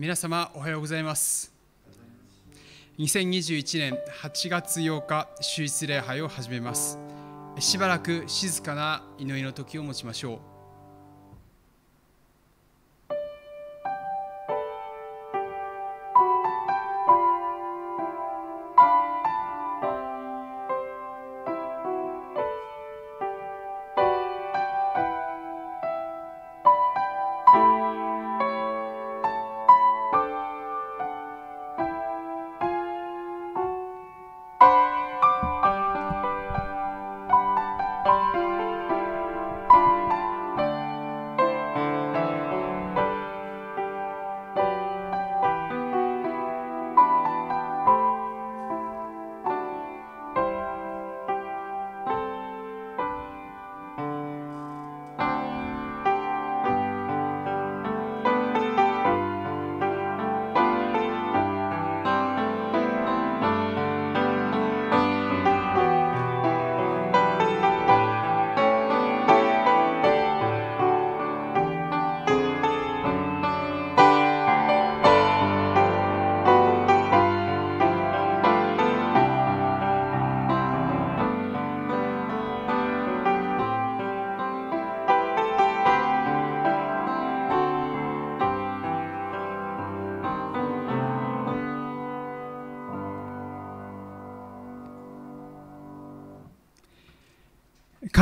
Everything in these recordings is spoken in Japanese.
皆様おはようございます。2021年8月8日終日礼拝を始めます。しばらく静かな祈りの時を持ちましょう。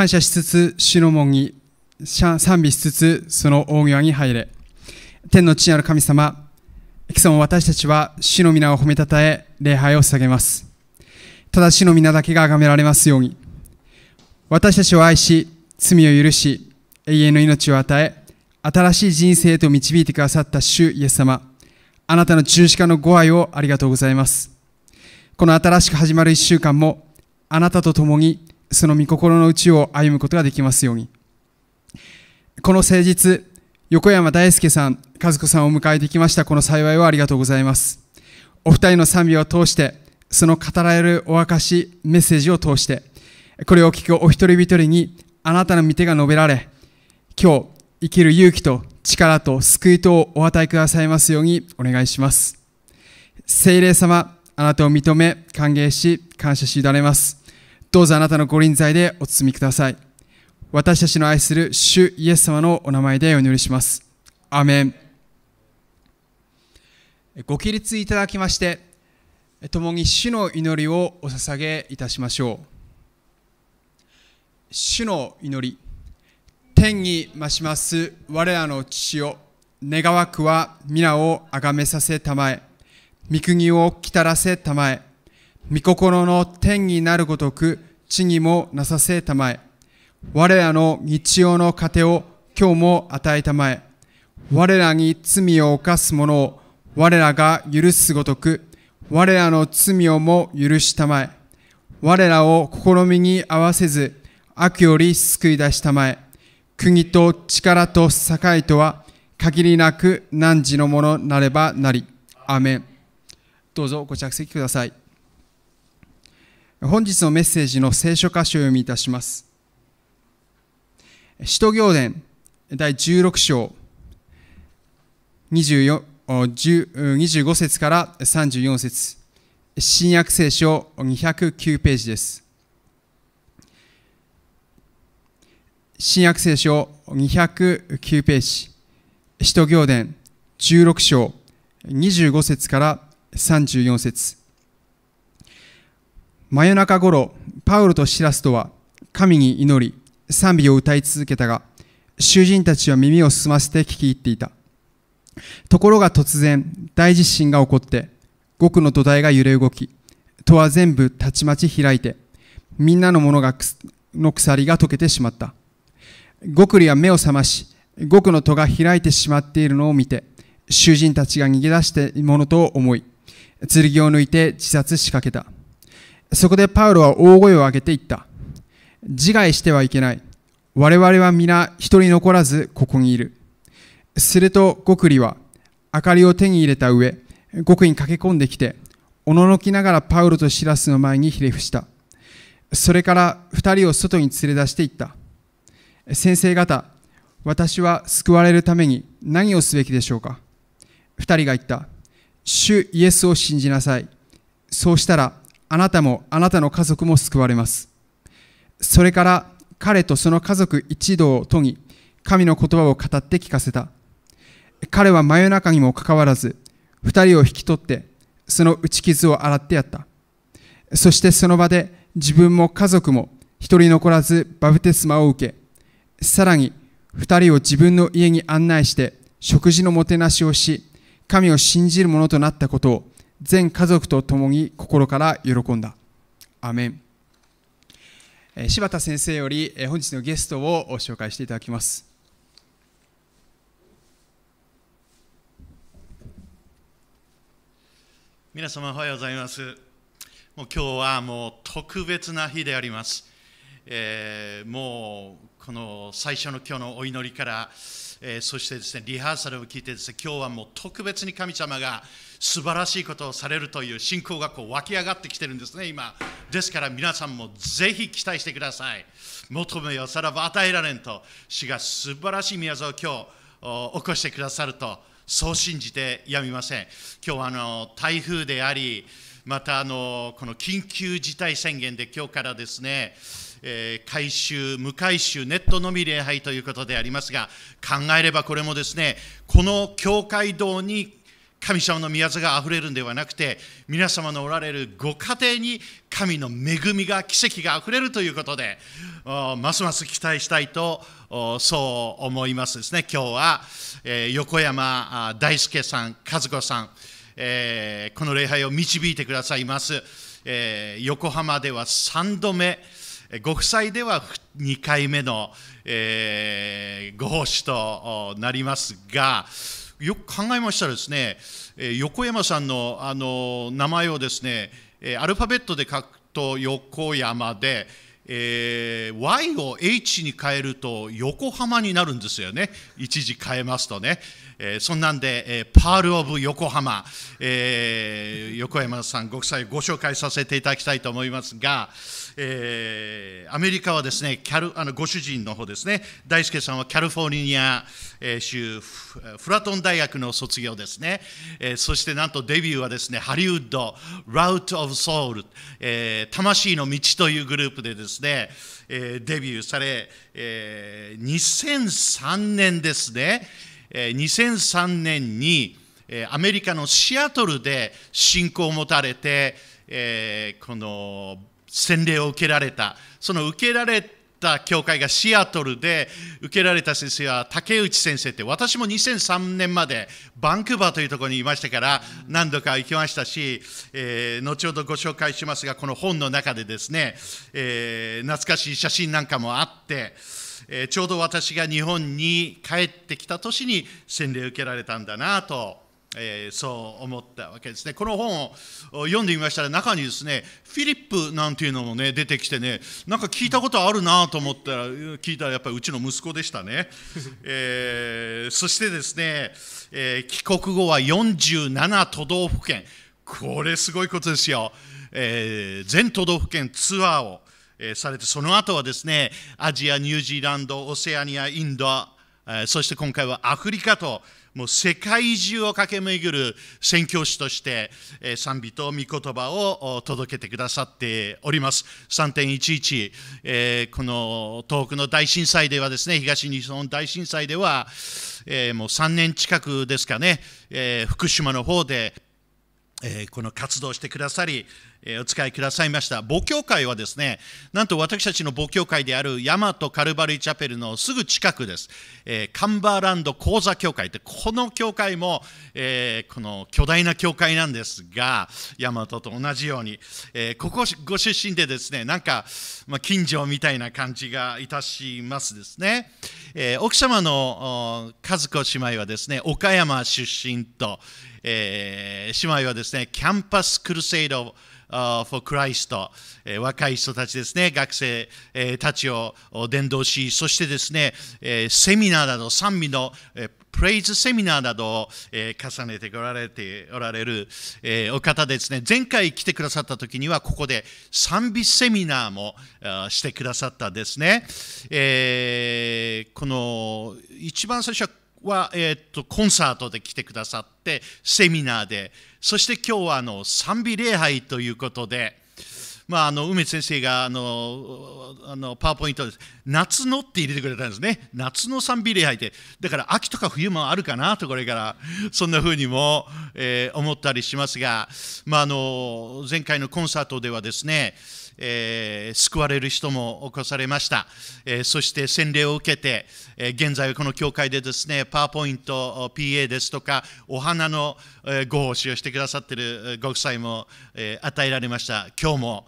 感謝しつつ主の門に賛美しつつその大庭に入れ。天の地なる神様今朝も私たちは主の皆を褒めたたえ礼拝を捧げます。ただ主の皆だけが崇められますように。私たちを愛し罪を許し永遠の命を与え新しい人生へと導いてくださった主イエス様あなたの十字架のご愛をありがとうございます。この新しく始まる一週間もあなたと共にその御心の内を歩むことができますように。この誠実、横山大輔さん、和子さんを迎えてきましたこの幸いをありがとうございます。お二人の賛美を通して、その語られるお証、メッセージを通して、これを聞くお一人一人にあなたの御手が述べられ、今日生きる勇気と力と救いとをお与えくださいますようにお願いします。聖霊様、あなたを認め、歓迎し、感謝し委ねます。どうぞあなたのご臨在でお包みください。私たちの愛する主イエス様のお名前でお祈りします。アメン。ご起立いただきまして、共に主の祈りをお捧げいたしましょう。主の祈り、天に増します我らの父よ、願わくは皆をあがめさせたまえ、御国をきたらせたまえ、御心の天になるごとく地にもなさせたまえ。我らの日曜の糧を今日も与えたまえ。我らに罪を犯す者を我らが許すごとく、我らの罪をも許したまえ。我らを試みに合わせず、悪より救い出したまえ。国と力と栄とは限りなく汝のものなればなり。アメン。どうぞご着席ください。本日のメッセージの聖書箇所を読みいたします。使徒行伝第16章25節から34節新約聖書209ページです。新約聖書209ページ使徒行伝16章25節から34節真夜中頃、パウロとシラスとは神に祈り、賛美を歌い続けたが、囚人たちは耳を澄ませて聞き入っていた。ところが突然、大地震が起こって、極の土台が揺れ動き、戸は全部たちまち開いて、みんなのものがの鎖が溶けてしまった。極利は目を覚まし、極の戸が開いてしまっているのを見て、囚人たちが逃げ出しているものと思い、剣を抜いて自殺しかけた。そこでパウロは大声を上げて言った。自害してはいけない。我々は皆一人残らずここにいる。すると極利は明かりを手に入れた上、極に駆け込んできて、おののきながらパウロとシラスの前にひれ伏した。それから二人を外に連れ出していった。先生方、私は救われるために何をすべきでしょうか？二人が言った。主イエスを信じなさい。そうしたら、あなたもあなたの家族も救われます。それから彼とその家族一同を研ぎ、神の言葉を語って聞かせた。彼は真夜中にもかかわらず、二人を引き取って、その打ち傷を洗ってやった。そしてその場で自分も家族も一人残らずバプテスマを受け、さらに二人を自分の家に案内して食事のもてなしをし、神を信じる者となったことを全家族と共に心から喜んだ。アメン。え柴田先生よりえ本日のゲストを紹介していただきます。皆様おはようございます。もう今日はもう特別な日であります。えーもうこの最初の今日のお祈りから、えーそしてですねリハーサルを聞いてですね今日はもう特別に神様が素晴らしいことをされるという信仰がこう湧き上がってきてるんですね今。ですから皆さんもぜひ期待してください。求めよさらば与えられんと主が素晴らしい宮沢を今日起こしてくださるとそう信じてやみません。今日はあの台風でありまたあのこの緊急事態宣言で今日からですねえー回収、無回収、ネットのみ礼拝ということでありますが、考えればこれもですね、この教会堂に神様の宮座があふれるんではなくて、皆様のおられるご家庭に神の恵みが、奇跡があふれるということで、ますます期待したいと、そう思いますですね。今日は、えー横山大輔さん、和子さん、えーこの礼拝を導いてくださいます。えー横浜では3度目、ご夫妻では2回目の、えーご奉仕となりますが、よく考えましたらですね、横山さんのあの名前をですね、アルファベットで書くと横山で、えー Y を H に変えると横浜になるんですよね、一時変えますとね。えーそんなんで、えーパール・オブ・横浜、えー横山さんご夫妻ご紹介させていただきたいと思いますが、えーアメリカはですね、キャルあのご主人の方ですね、大輔さんはキャリフォルニア、州フラトン大学の卒業ですね、えーそしてなんとデビューはですね、ハリウッド、Route of Soul、魂の道というグループでですね、えーデビューされ、えー2003年ですね、えー2003年に、アメリカのシアトルで信仰を持たれて、えーこの洗礼を受けられた、その受けられた教会がシアトルで受けられた先生は竹内先生って私も2003年までバンクーバーというところにいましたから何度か行きましたし、えー後ほどご紹介しますがこの本の中でですね、えー懐かしい写真なんかもあって、えーちょうど私が日本に帰ってきた年に洗礼を受けられたんだなと、えーそう思ったわけですね。この本を読んでみましたら中にですねフィリップなんていうのもね出てきてねなんか聞いたことあるなと思ったら聞いたらやっぱりうちの息子でしたね。えーそしてですね、えー帰国後は47都道府県これすごいことですよ。えー全都道府県ツアーをえーされて、その後はですね、アジア、ニュージーランド、オセアニア、インド、えーそして今回はアフリカと、もう世界中を駆け巡る宣教師として、え賛美と御言葉を届けてくださっております。3.11、えーこの東北の大震災ではですね、東日本大震災では、えーもう3年近くですかね、えー福島の方で、えーこの活動してくださり、えお使いくださいました。母教会はですね、なんと私たちの母教会である大和カルバリーチャペルのすぐ近くです。えーカンバーランド講座教会って、この教会も、えーこの巨大な教会なんですが、大和と同じように、えーここご出身でですね、なんか、まあ、近所みたいな感じがいたしますですね。えー奥様の和子姉妹はですね、岡山出身と、えー姉妹はですね、キャンパスクルセイド for Christ、え若い人たちですね、学生、えたちを伝道し、そしてですね、えセミナーなど、賛美の、えプレイズセミナーなどを、え重ねておられておられる、えお方ですね、前回来てくださった時には、ここで賛美セミナーもしてくださったですね。えこの一番最初はは、えー、っとコンサートで来てくださってセミナーで。そして今日はあの賛美礼拝ということで、まあ、あの梅先生があのあのパワーポイントです。夏のって入れてくれたんですね。夏の賛美礼拝って。だから秋とか冬もあるかなとこれから。そんな風にも、えー、思ったりしますが、まあ、あの前回のコンサートではですねえー、救われる人も起こされました、えー、そして洗礼を受けて、えー、現在はこの教会でですねパワーポイント PA ですとかお花の、えー、ご奉仕をしてくださっているご夫妻も、えー、与えられました。今日も、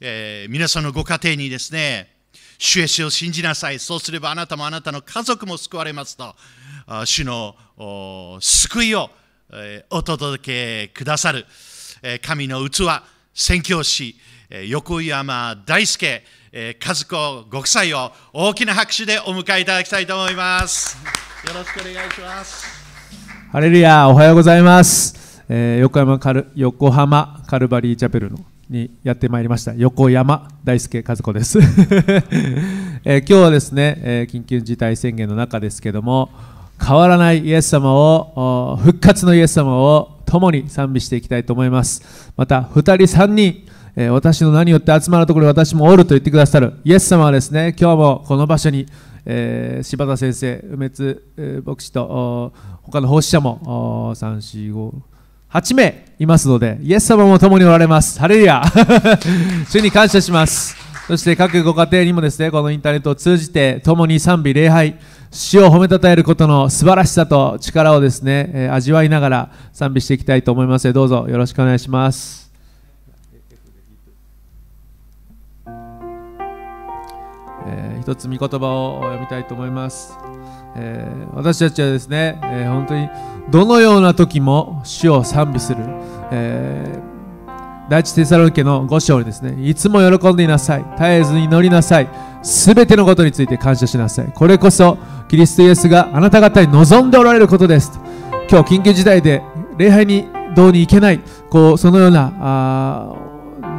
えー、皆さんのご家庭にですね主イエスを信じなさい。そうすればあなたもあなたの家族も救われますと主の救いを、お届けくださる、神の器宣教師横山大輔和子ご夫妻を大きな拍手でお迎えいただきたいと思います。よろしくお願いします。ハレルヤおはようございます。えー、横浜カル横浜カルバリーチャペルのにやってまいりました横山大輔和子です、えー、今日はですね、えー、緊急事態宣言の中ですけども変わらないイエス様を復活のイエス様を共に賛美していきたいと思いますまた2人3人え、私の名によって集まるところに私もおると言ってくださる。イエス様はですね今日もこの場所に、えー、柴田先生梅津、牧師と他の奉仕者も345名いますのでイエス様も共におられます。ハレルヤ 主に感謝します。そして各ご家庭にもですねこのインターネットを通じて共に賛美礼拝主を褒めたたえることの素晴らしさと力をですね、え、味わいながら賛美していきたいと思います。どうぞよろしくお願いします。ー、一つ御言葉を読みたいと思います、えー、私たちはですね、えー、本当にどのような時も主を賛美する、え第一テサロニケの5章にですねいつも喜んでいなさい。絶えず祈りなさい。すべてのことについて感謝しなさい。これこそキリストイエスがあなた方に望んでおられることです。今日緊急事態で礼拝にどうに行けない。こうそのようなあ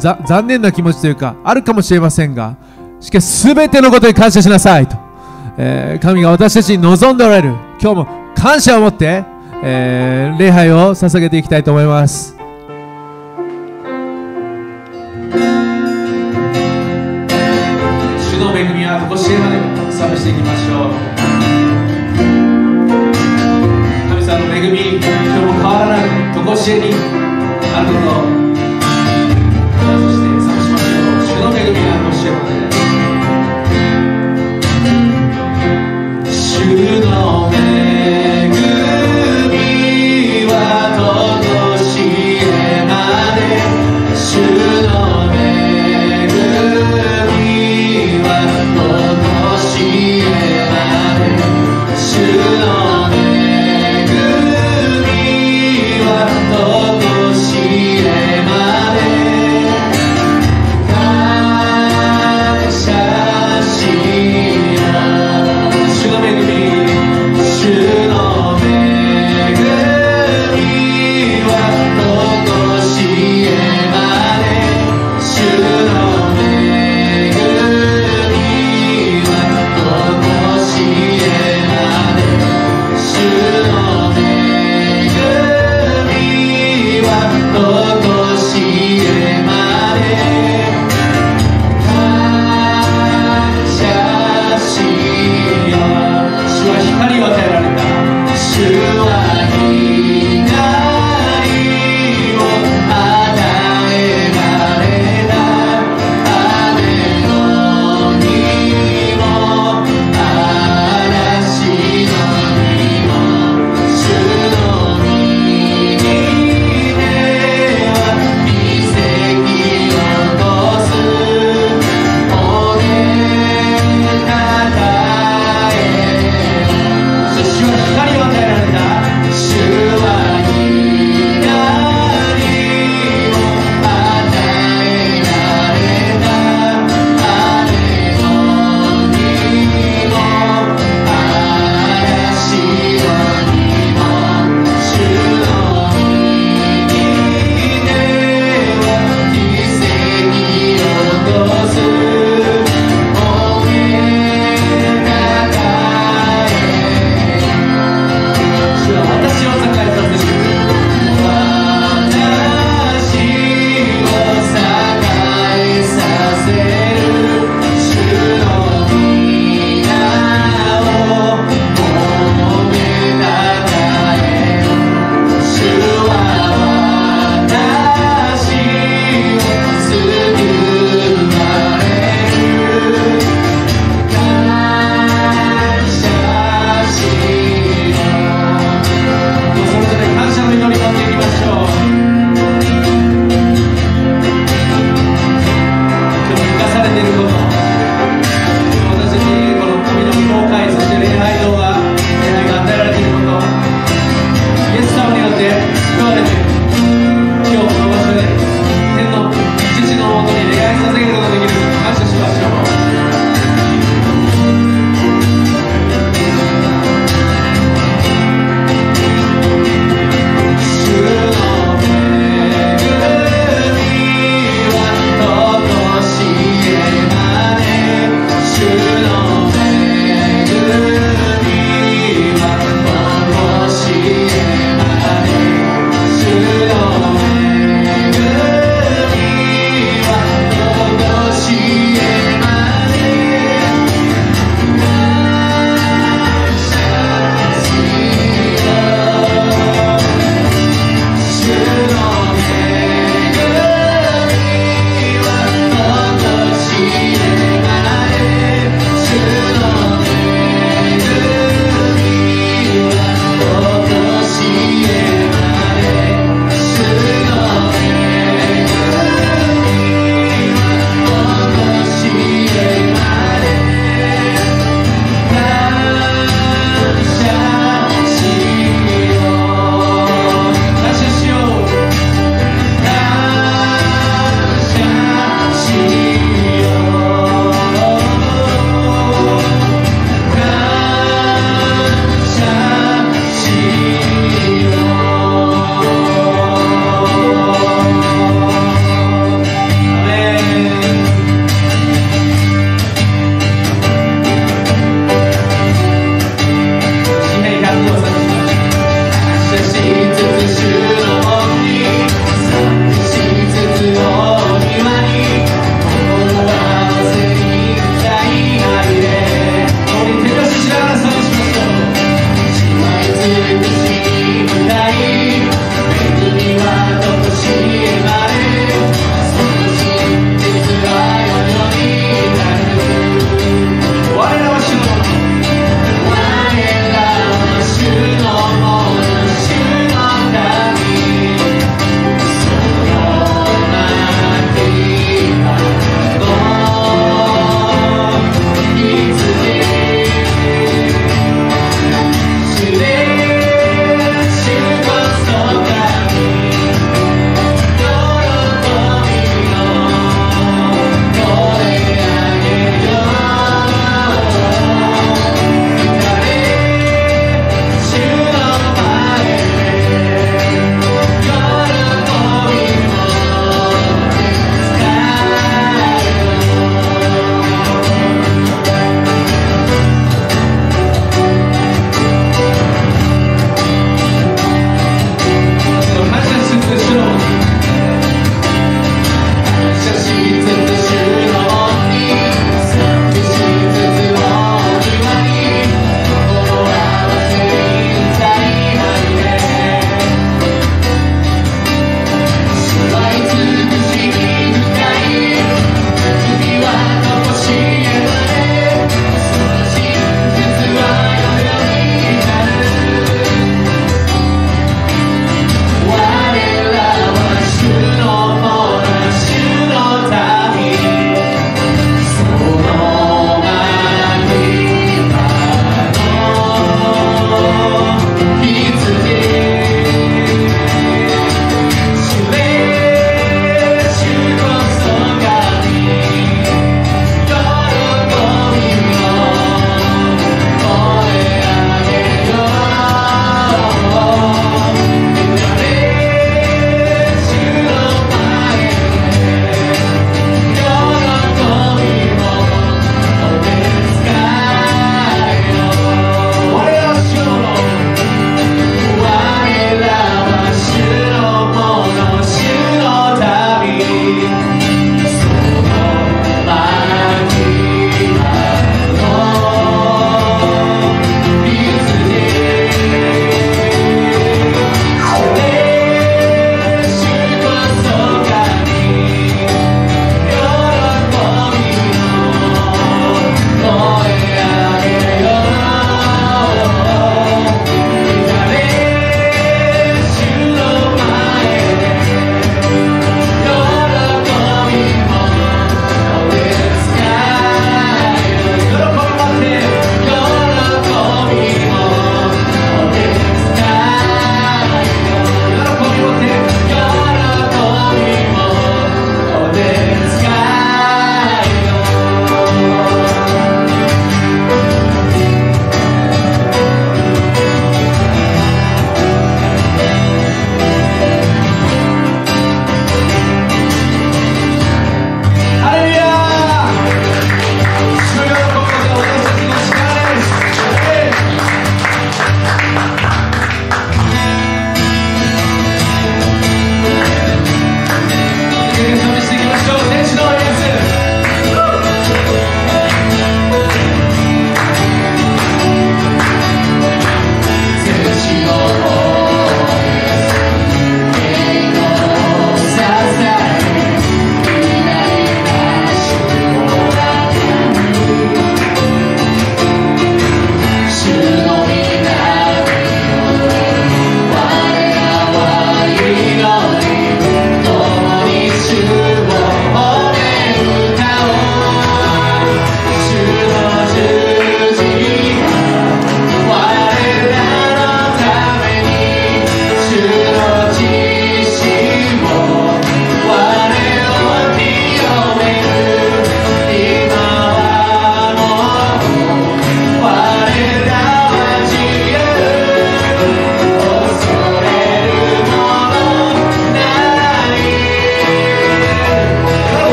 残念な気持ちというかあるかもしれませんがしかし全てのことに感謝しなさいと、えー、神が私たちに望んでおられる。今日も感謝を持って、えー、礼拝を捧げていきたいと思います。主の恵みはここしえまで賛美していきましょう。神様の恵み今日も変わらないとこしえにあること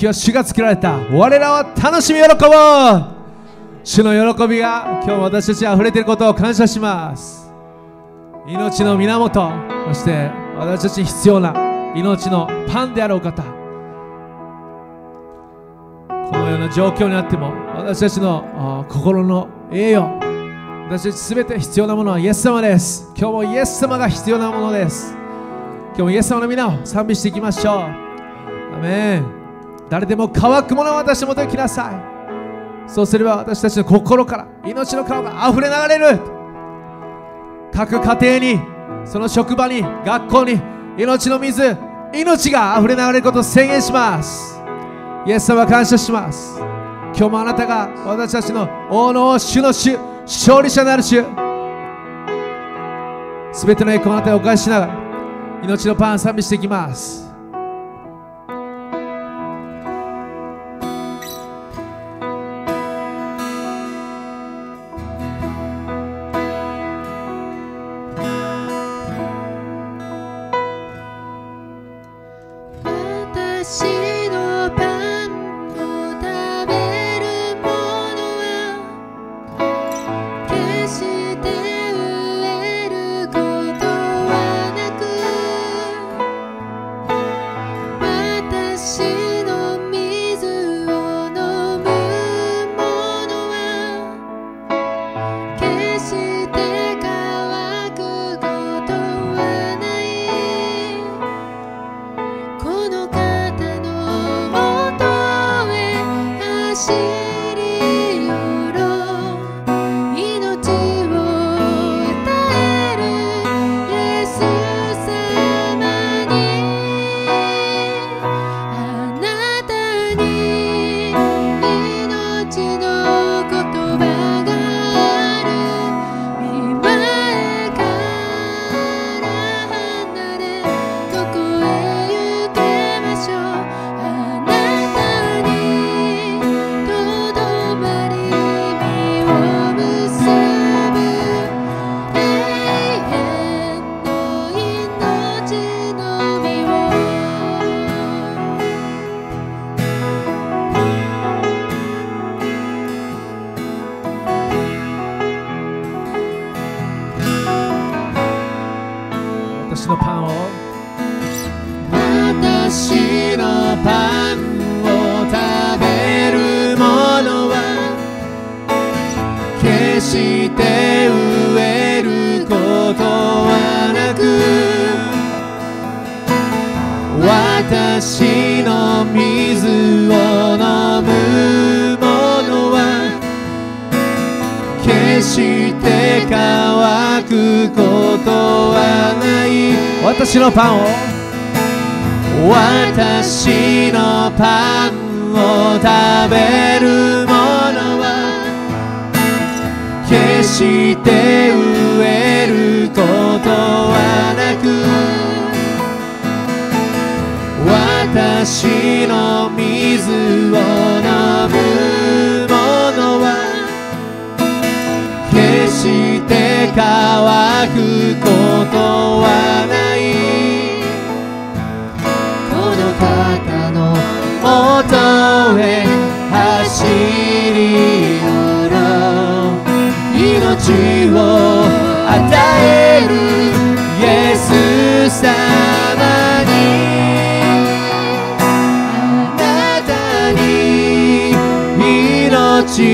日は主が作られた。我らは楽しみ喜ぼう主の喜びが今日私たちに溢れていることを感謝します。命の源。そして私たちに必要な命のパンであるお方。このような状況にあっても私たちの心の栄養私たちすべて必要なものはイエス様です。今日もイエス様が必要なものです。今日もイエス様の皆を賛美していきましょう。アメン。誰でも乾くものを私のもとに来なさい。そうすれば私たちの心から命の川が溢れ流れる。各家庭にその職場に学校に命の水命が溢れ流れることを宣言します。イエス様感謝します。今日もあなたが私たちの王の主の主勝利者なる主。すべての栄光をあなたにお返ししながら命のパンを賛美していきます。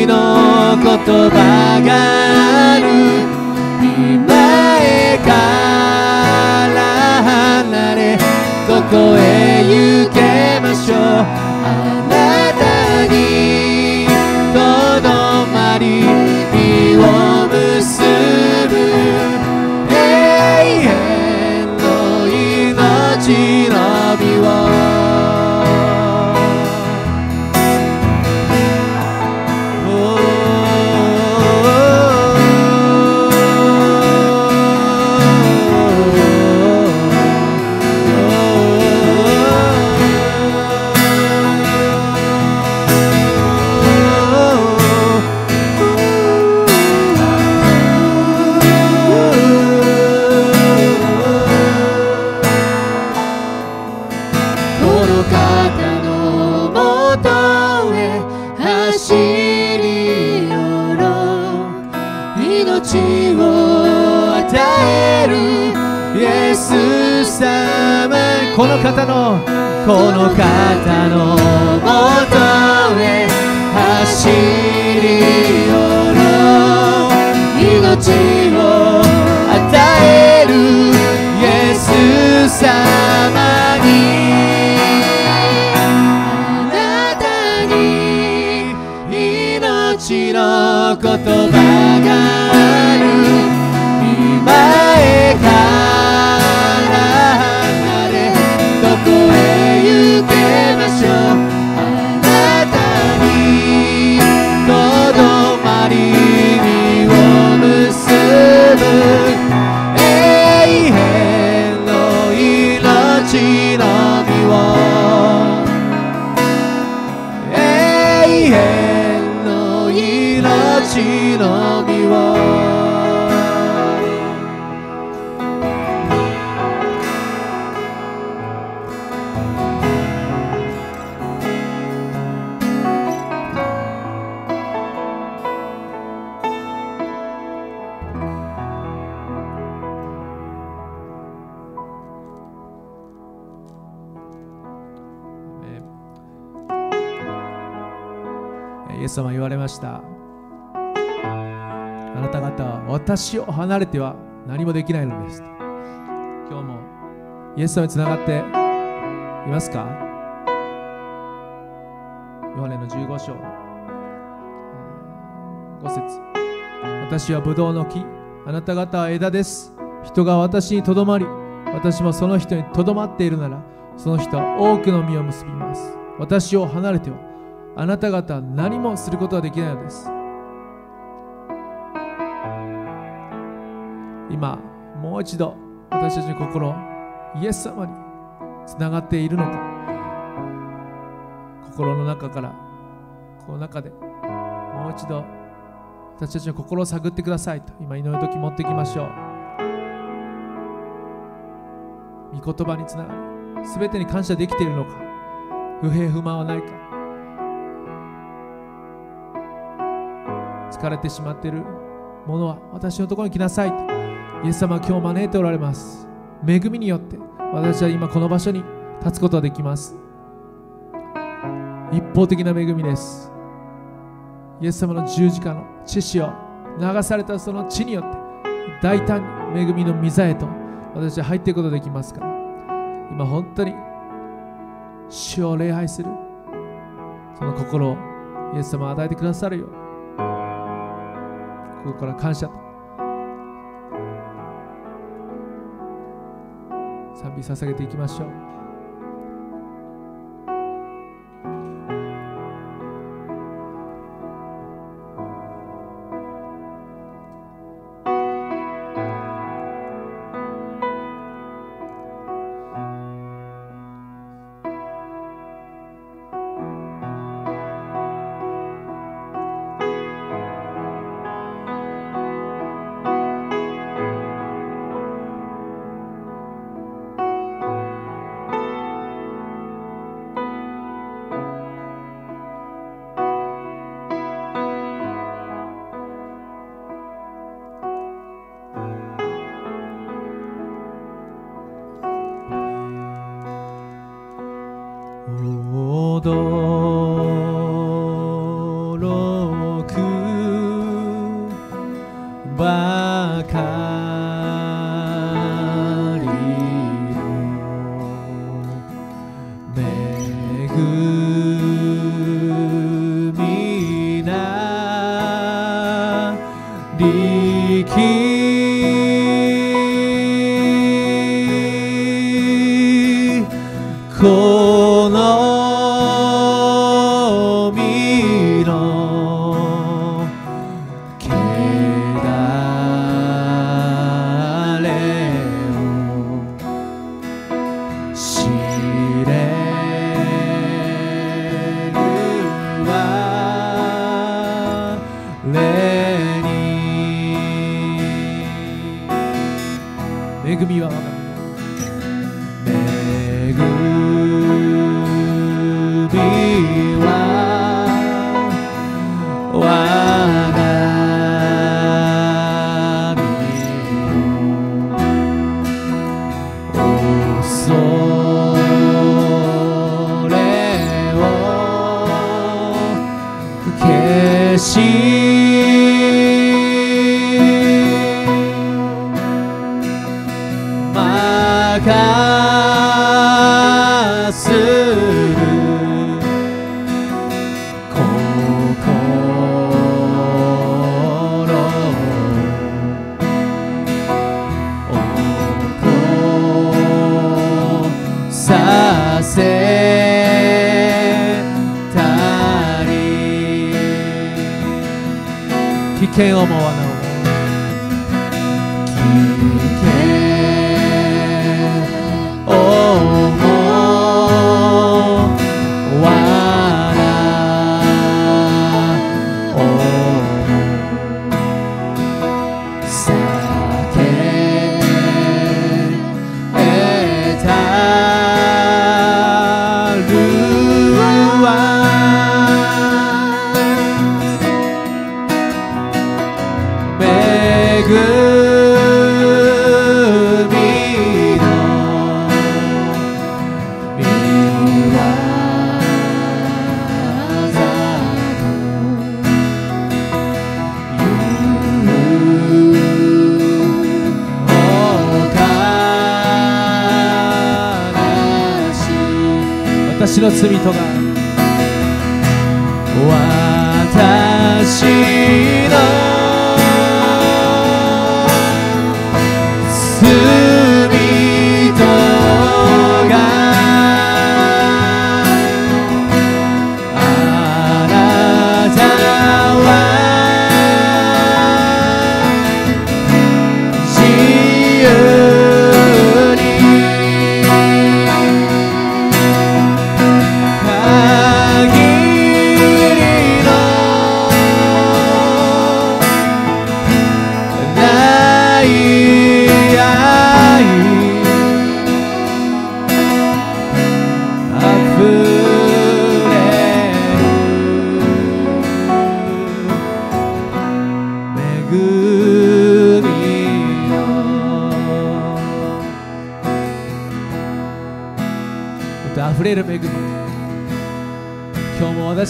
の言葉がこの方のもとへ走り寄ろう。命を与えるイエス様。私を離れては何もできないのです。今日もイエス様につながっていますか？ヨハネの15章。5節。私はブドウの木。あなた方は枝です。人が私にとどまり私もその人にとどまっているならその人は多くの実を結びます。私を離れてはあなた方は何もすることができないのです。今もう一度私たちの心イエス様につながっているのか心の中からこの中でもう一度私たちの心を探ってくださいと今祈る時持ってきましょう。御言葉につながり全てに感謝できているのか不平不満はないか。疲れてしまっているものは私のところに来なさいと。イエス様は今日招いておられます。恵みによって私は今この場所に立つことができます。一方的な恵みです。イエス様の十字架の血潮を流されたその血によって大胆に恵みの御座へと私は入っていくことができますから。今本当に主を礼拝するその心をイエス様与えてくださるようにここから感謝と賛美捧げていきましょう。こ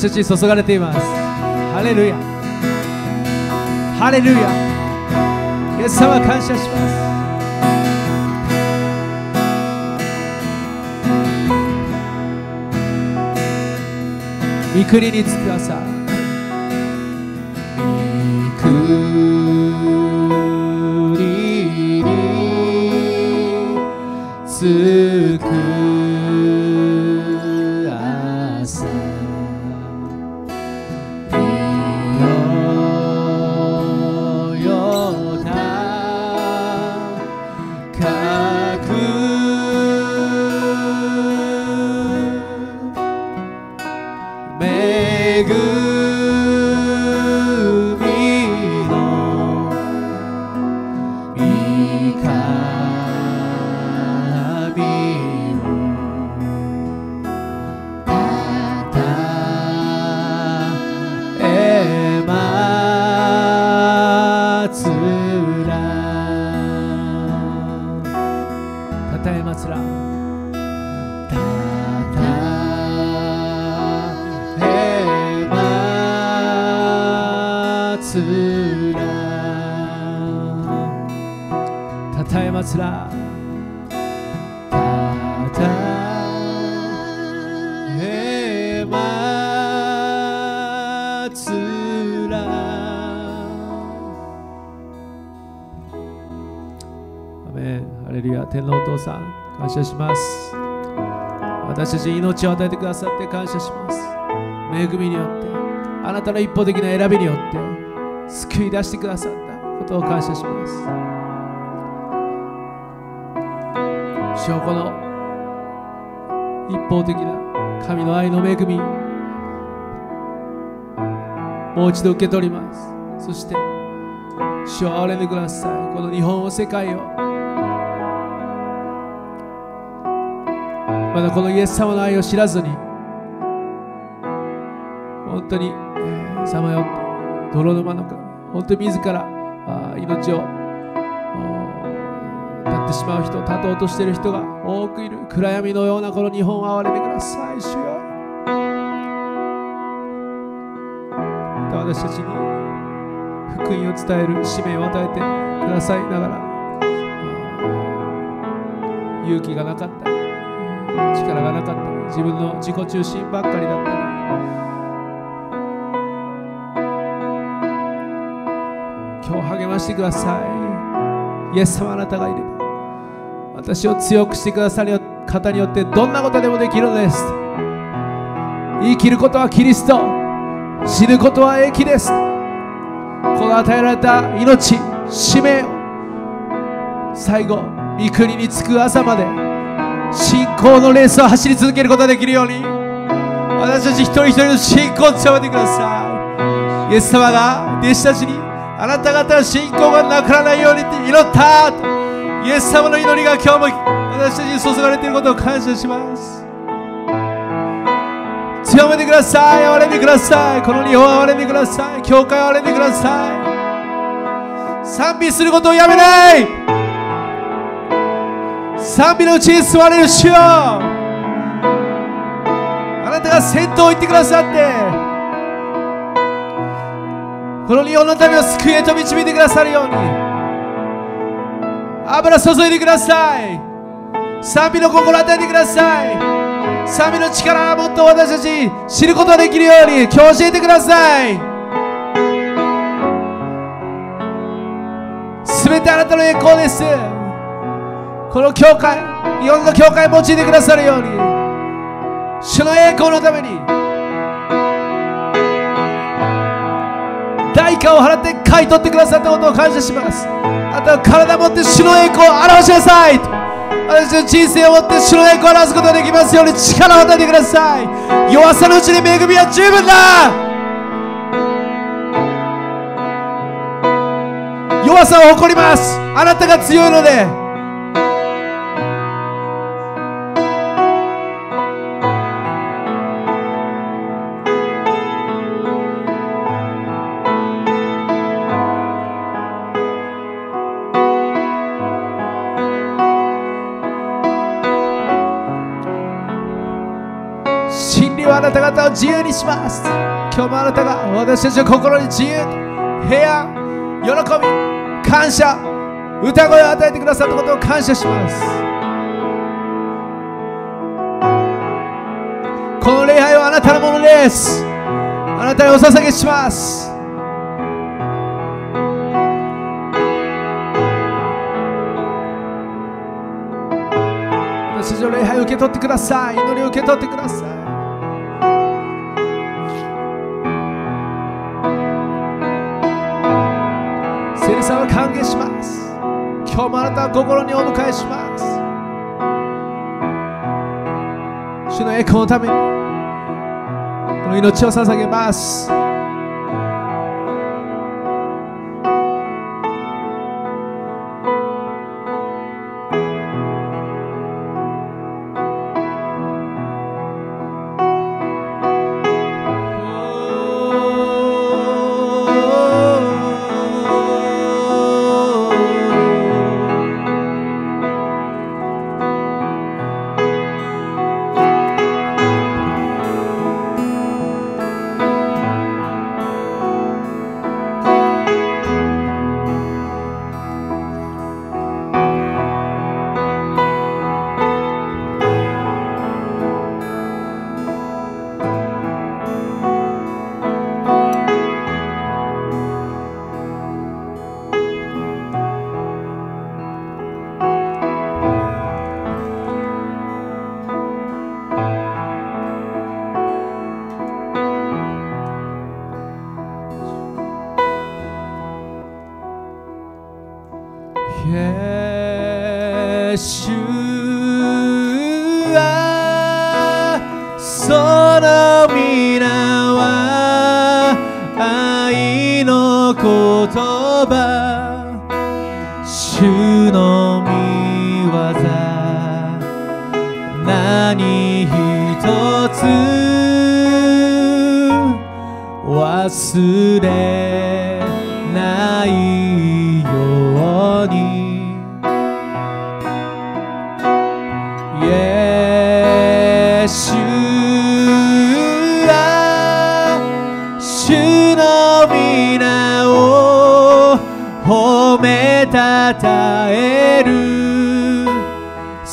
たちに注がれています。ハレルヤ。ハレルヤ。イエス様感謝します。御国に着く朝。謝します。私たちに命を与えてくださって感謝します。恵みによってあなたの一方的な選びによって救い出してくださったことを感謝します。主よこの一方的な神の愛の恵みもう一度受け取ります。そして主を憐れんでください。この日本を世界をまだこのイエス様の愛を知らずに本当にさまよって泥沼のか本当に自らあ命を絶ってしまう人立とうとしている人が多くいる。暗闇のようなこの日本を憐れんでください。主よ。また私たちに福音を伝える使命を与えてくださいながら勇気がなかった。力がなかったり自分の自己中心ばっかりだったり今日励ましてください。イエス様あなたがいれば私を強くしてくださる方によってどんなことでもできるのです。生きることはキリスト。死ぬことは益です。この与えられた命使命を最後御国に着く朝まで信仰のレースを走り続けることができるように私たち一人一人の信仰を強めてください。イエス様が弟子たちにあなた方の信仰がなくならないようにって祈ったとイエス様の祈りが今日も私たちに注がれていることを感謝します。強めてください。憐れんでください。この日本を憐れんでください。教会を憐れんでください。賛美することをやめない。賛美のうちに座れる主よ。あなたが先頭を行ってくださってこの日本の民を救いへと導いてくださるように油注いでください。賛美の心を与えてください。賛美の力をもっと私たち知ることができるように今日教えてください。すべてあなたの栄光です。この教会日本の教会を用いてくださるように主の栄光のために代価を払って買い取ってくださったことを感謝します。あなたは体を持って主の栄光を表しなさい。私の人生をもって主の栄光を表すことができますように力を与えてください。弱さのうちに恵みは十分だ。弱さを誇ります。あなたが強いのであなた方を自由にします。今日もあなたが私たちの心に自由と平安喜び感謝歌声を与えてくださったことを感謝します。この礼拝はあなたのものです。あなたにお捧げします。私たちの礼拝を受け取ってください。祈りを受け取ってください。今日もあなたは心にお迎えします。主の栄光のためにこの命を捧げます。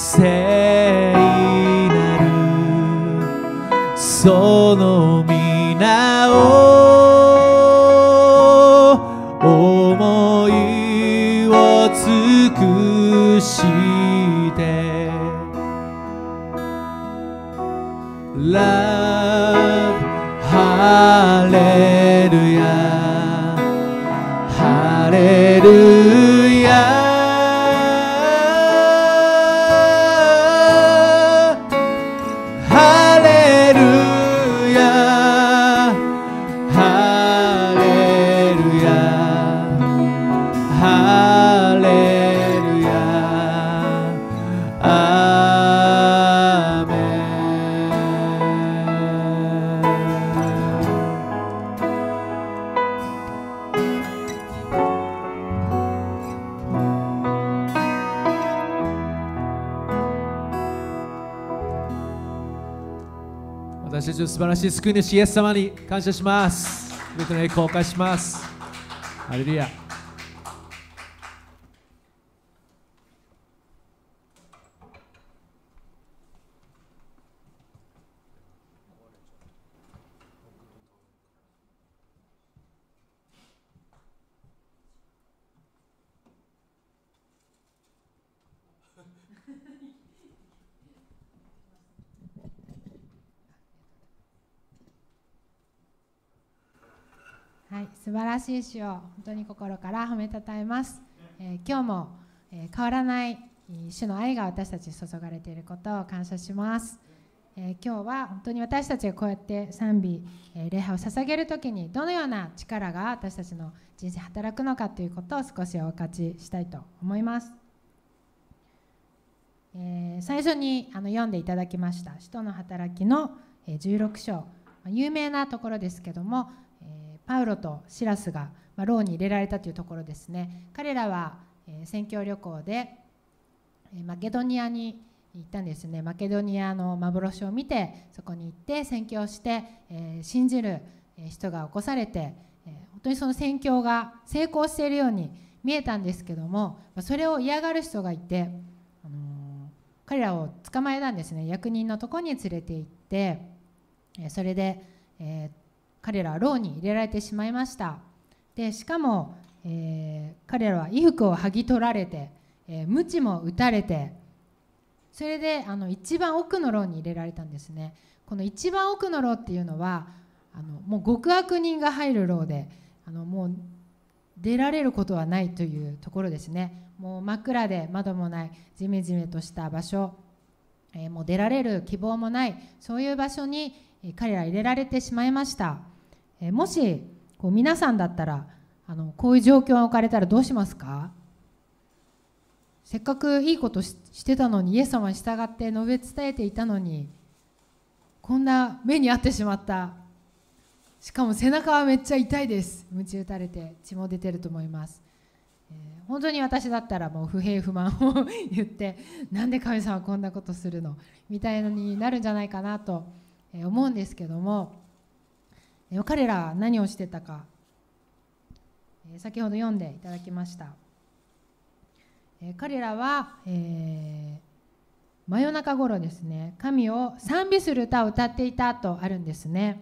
聖なる。その道しい救い主イエス様に感謝します。御手の栄光を返します。アレルヤ。はい、素晴らしい主を本当に心から褒めたたえます。えー今日も、えー変わらない主の愛が私たちに注がれていることを感謝します。えー今日は本当に私たちがこうやって賛美、えー礼拝を捧げるときにどのような力が私たちの人生働くのかということを少しお分かちしたいと思います。えー最初にあの読んでいただきました「使徒の働き」のえ16章有名なところですけども、パウロとシラスが、まあ、牢に入れられたというところですね。彼らは、え宣教旅行で、マケドニアに行ったんですね。マケドニアの幻を見てそこに行って宣教して、え信じる人が起こされて、え本当にその宣教が成功しているように見えたんですけどもそれを嫌がる人がいて、あの彼らを捕まえたんですね。役人のとこに連れて行ってそれで、えー彼らは牢に入れられてしまいました。でしかも、えー彼らは衣服を剥ぎ取られて、えー鞭も打たれてそれであの一番奥の牢に入れられたんですね。この一番奥の牢っていうのはあのもう極悪人が入る牢であのもう出られることはないというところですね。もう真っ暗で窓もないじめじめとした場所えーもう出られる希望もないそういう場所に彼ら入れられてしまいました、えもしこう皆さんだったらあのこういう状況に置かれたらどうしますか？せっかくいいことしてたのにイエス様に従って述べ伝えていたのにこんな目に遭ってしまった。しかも背中はめっちゃ痛いです。鞭打たれて血も出てると思います。えー本当に私だったらもう不平不満を言ってなんで神様こんなことするの？みたいのになるんじゃないかなと思うんですけども。彼らは何をしてたか先ほど読んでいただきました。彼らは、えー真夜中頃ですね。神を賛美する歌を歌っていたとあるんですね。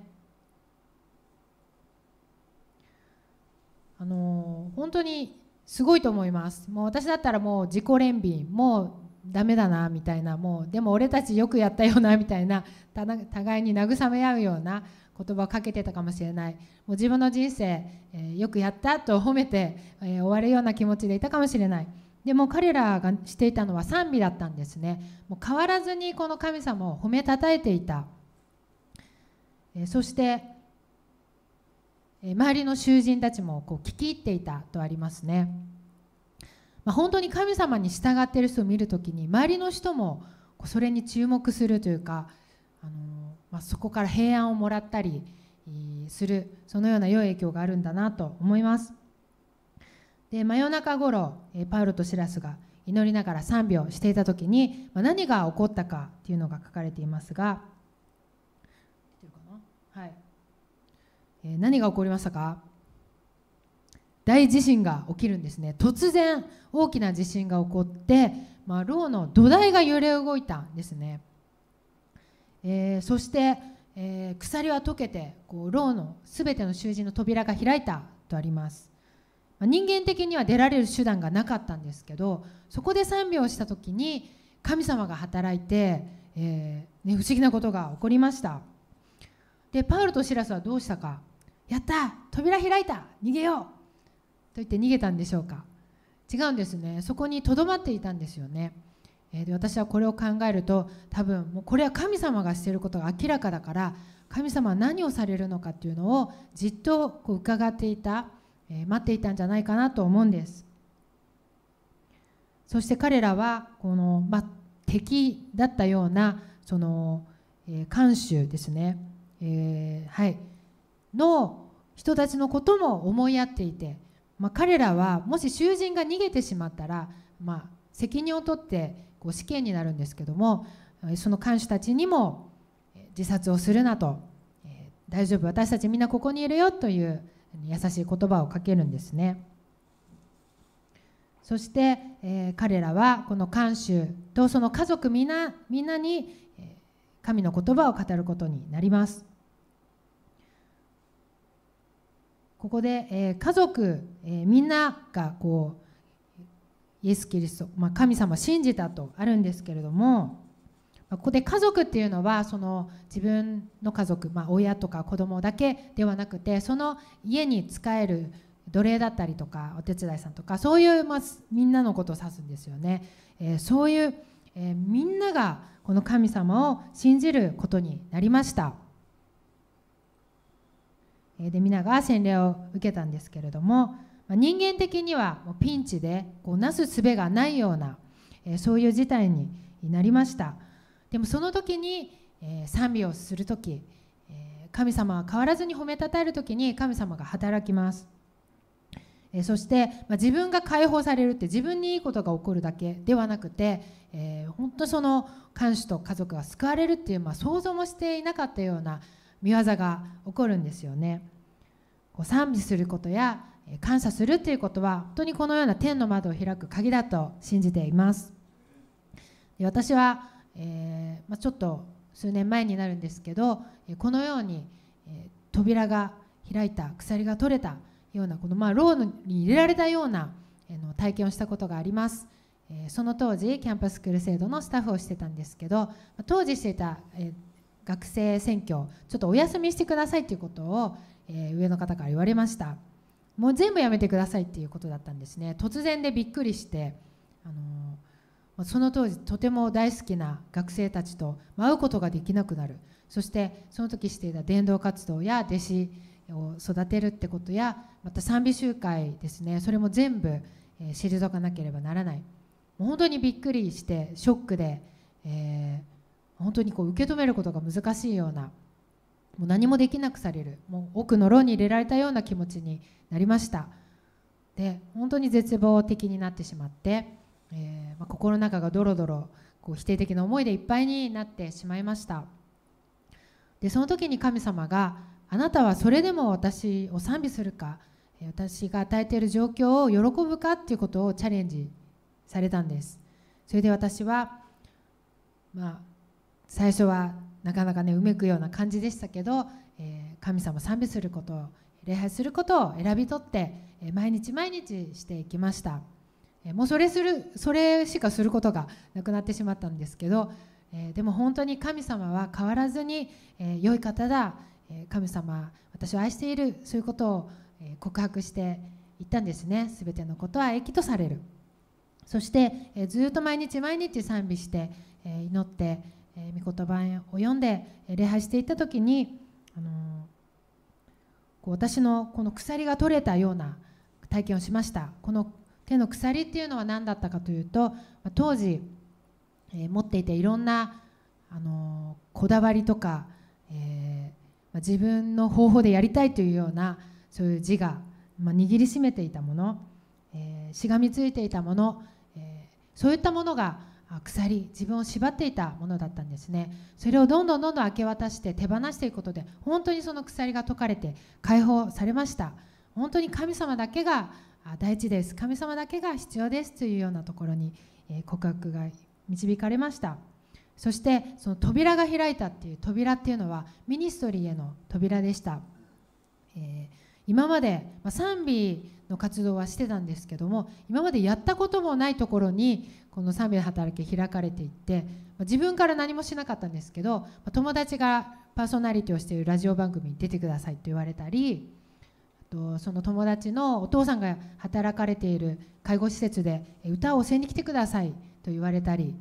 あの本当にすごいと思います。もう私だったらもう自己憐憫もうダメだなみたいな。もうでも俺たちよくやったよなみたいな互いに慰め合うような言葉をかけてたかもしれない。もう自分の人生、えよくやったと褒めて、えー終わるような気持ちでいたかもしれない。でも彼らがしていたのは賛美だったんですね。もう変わらずにこの神様を褒めたたえていた、えそしてえ周りの囚人たちもこう聞き入っていたとありますね、まあ、本当に神様に従っている人を見るときに周りの人もそれに注目するというか、あのまあ、そこから平安をもらったりするそのような良い影響があるんだなと思います。で真夜中頃えーパウロとシラスが祈りながら賛美をしていた時に、まあ、何が起こったかというのが書かれていますがはい。えー何が起こりましたか？大地震が起きるんですね。突然大きな地震が起こって、まあ、牢の土台が揺れ動いたんですね、えーそして、えー鎖は解けてこう牢のすべての囚人の扉が開いたとあります、まあ人間的には出られる手段がなかったんですけどそこで賛美をした時に神様が働いて、えーね、不思議なことが起こりました。でパウルとシラスはどうしたか。やった扉開いた逃げようと言って逃げたんでしょうか。違うんですね。そこにとどまっていたんですよね。えーで私はこれを考えると多分もうこれは神様がしていることが明らかだから神様は何をされるのかっていうのをじっとこう伺っていた、えー待っていたんじゃないかなと思うんです。そして彼らはこの、ま、敵だったようなその、えー慣習ですね、えーはい、の人たちのことも思いやっていて、ま、彼らはもし囚人が逃げてしまったら、ま、責任を取ってこう死刑になるんですけどもその看守たちにも自殺をするなと、大丈夫私たちみんなここにいるよという優しい言葉をかけるんですね。そして、彼らはこの看守とその家族みんなみんなに神の言葉を語ることになります。ここで、家族、みんながこうイエス・キリスト、まあ、神様を信じたとあるんですけれどもまあここで家族っていうのはその自分の家族、まあ、親とか子供だけではなくてその家に仕える奴隷だったりとかお手伝いさんとかそういう、まあ、みんなのことを指すんですよね、えーそういう、えーみんながこの神様を信じることになりました。えーで皆が洗礼を受けたんですけれども人間的にはもうピンチでこうなす術がないような、えそういう事態になりましたでもその時に、え賛美をする時、え神様は変わらずに褒めたたえる時に神様が働きますえそして、ま、自分が解放されるって自分にいいことが起こるだけではなくて、え本当その看守と家族が救われるっていう、まあ、想像もしていなかったような見業が起こるんですよね。こう賛美することや感謝するっていうことは本当にこのような天の窓を開く鍵だと信じています。私は、えーまあ、ちょっと数年前になるんですけどこのように、え扉が開いた鎖が取れたようなこの、まあ、牢に入れられたような、えの体験をしたことがあります。えその当時キャンパスクールセイドのスタッフをしてたんですけど当時していた、え学生選挙ちょっとお休みしてくださいということを、え上の方から言われましたもう全部やめてくださいっていうことだったんですね。突然でびっくりして、あのその当時とても大好きな学生たちと会うことができなくなる。そしてその時していた伝道活動や弟子を育てるってことやまた賛美集会ですね。それも全部、え退かなければならない。本当にびっくりしてショックで、えー本当にこう受け止めることが難しいようなもう何もできなくされる。もう奥の牢に入れられたような気持ちになりました。で本当に絶望的になってしまって、えーまあ、心の中がドロドロこう否定的な思いでいっぱいになってしまいました。でその時に神様があなたはそれでも私を賛美するか私が与えている状況を喜ぶかっていうことをチャレンジされたんです。それで私はまあ最初はなかなかねうめくような感じでしたけど、えー神様賛美することを礼拝することを選び取って、え毎日毎日していきました、えもうそれするそれしかすることがなくなってしまったんですけど、えでも本当に神様は変わらずに、え良い方だ、え神様私を愛しているそういうことを、え告白していったんですね。すべてのことは益とされる。そして、えずっと毎日毎日賛美して、え祈って、えー御言葉を読んで礼拝していった時に、あのこう私のこの鎖が取れたような体験をしました。この手の鎖っていうのは何だったかというと当時、えー持っていていろんな、あのこだわりとか、えーまあ自分の方法でやりたいというようなそういう自我、まあ、握りしめていたもの、えーしがみついていたもの、えーそういったものが鎖自分を縛っていたものだったんですね。それをどんどんどんどん明け渡して手放していくことで本当にその鎖が解かれて解放されました。本当に神様だけがあ第一です。神様だけが必要ですというようなところに、告白が導かれました。そしてその扉が開いたっていう扉っていうのはミニストリーへの扉でした、えー今まで、賛美の活動はしてたんですけども今までやったこともないところにこの賛美の働き開かれていって、ま自分から何もしなかったんですけど、友達がパーソナリティをしているラジオ番組に出てくださいと言われたりあとその友達のお父さんが働かれている介護施設で歌を教えに来てくださいと言われたり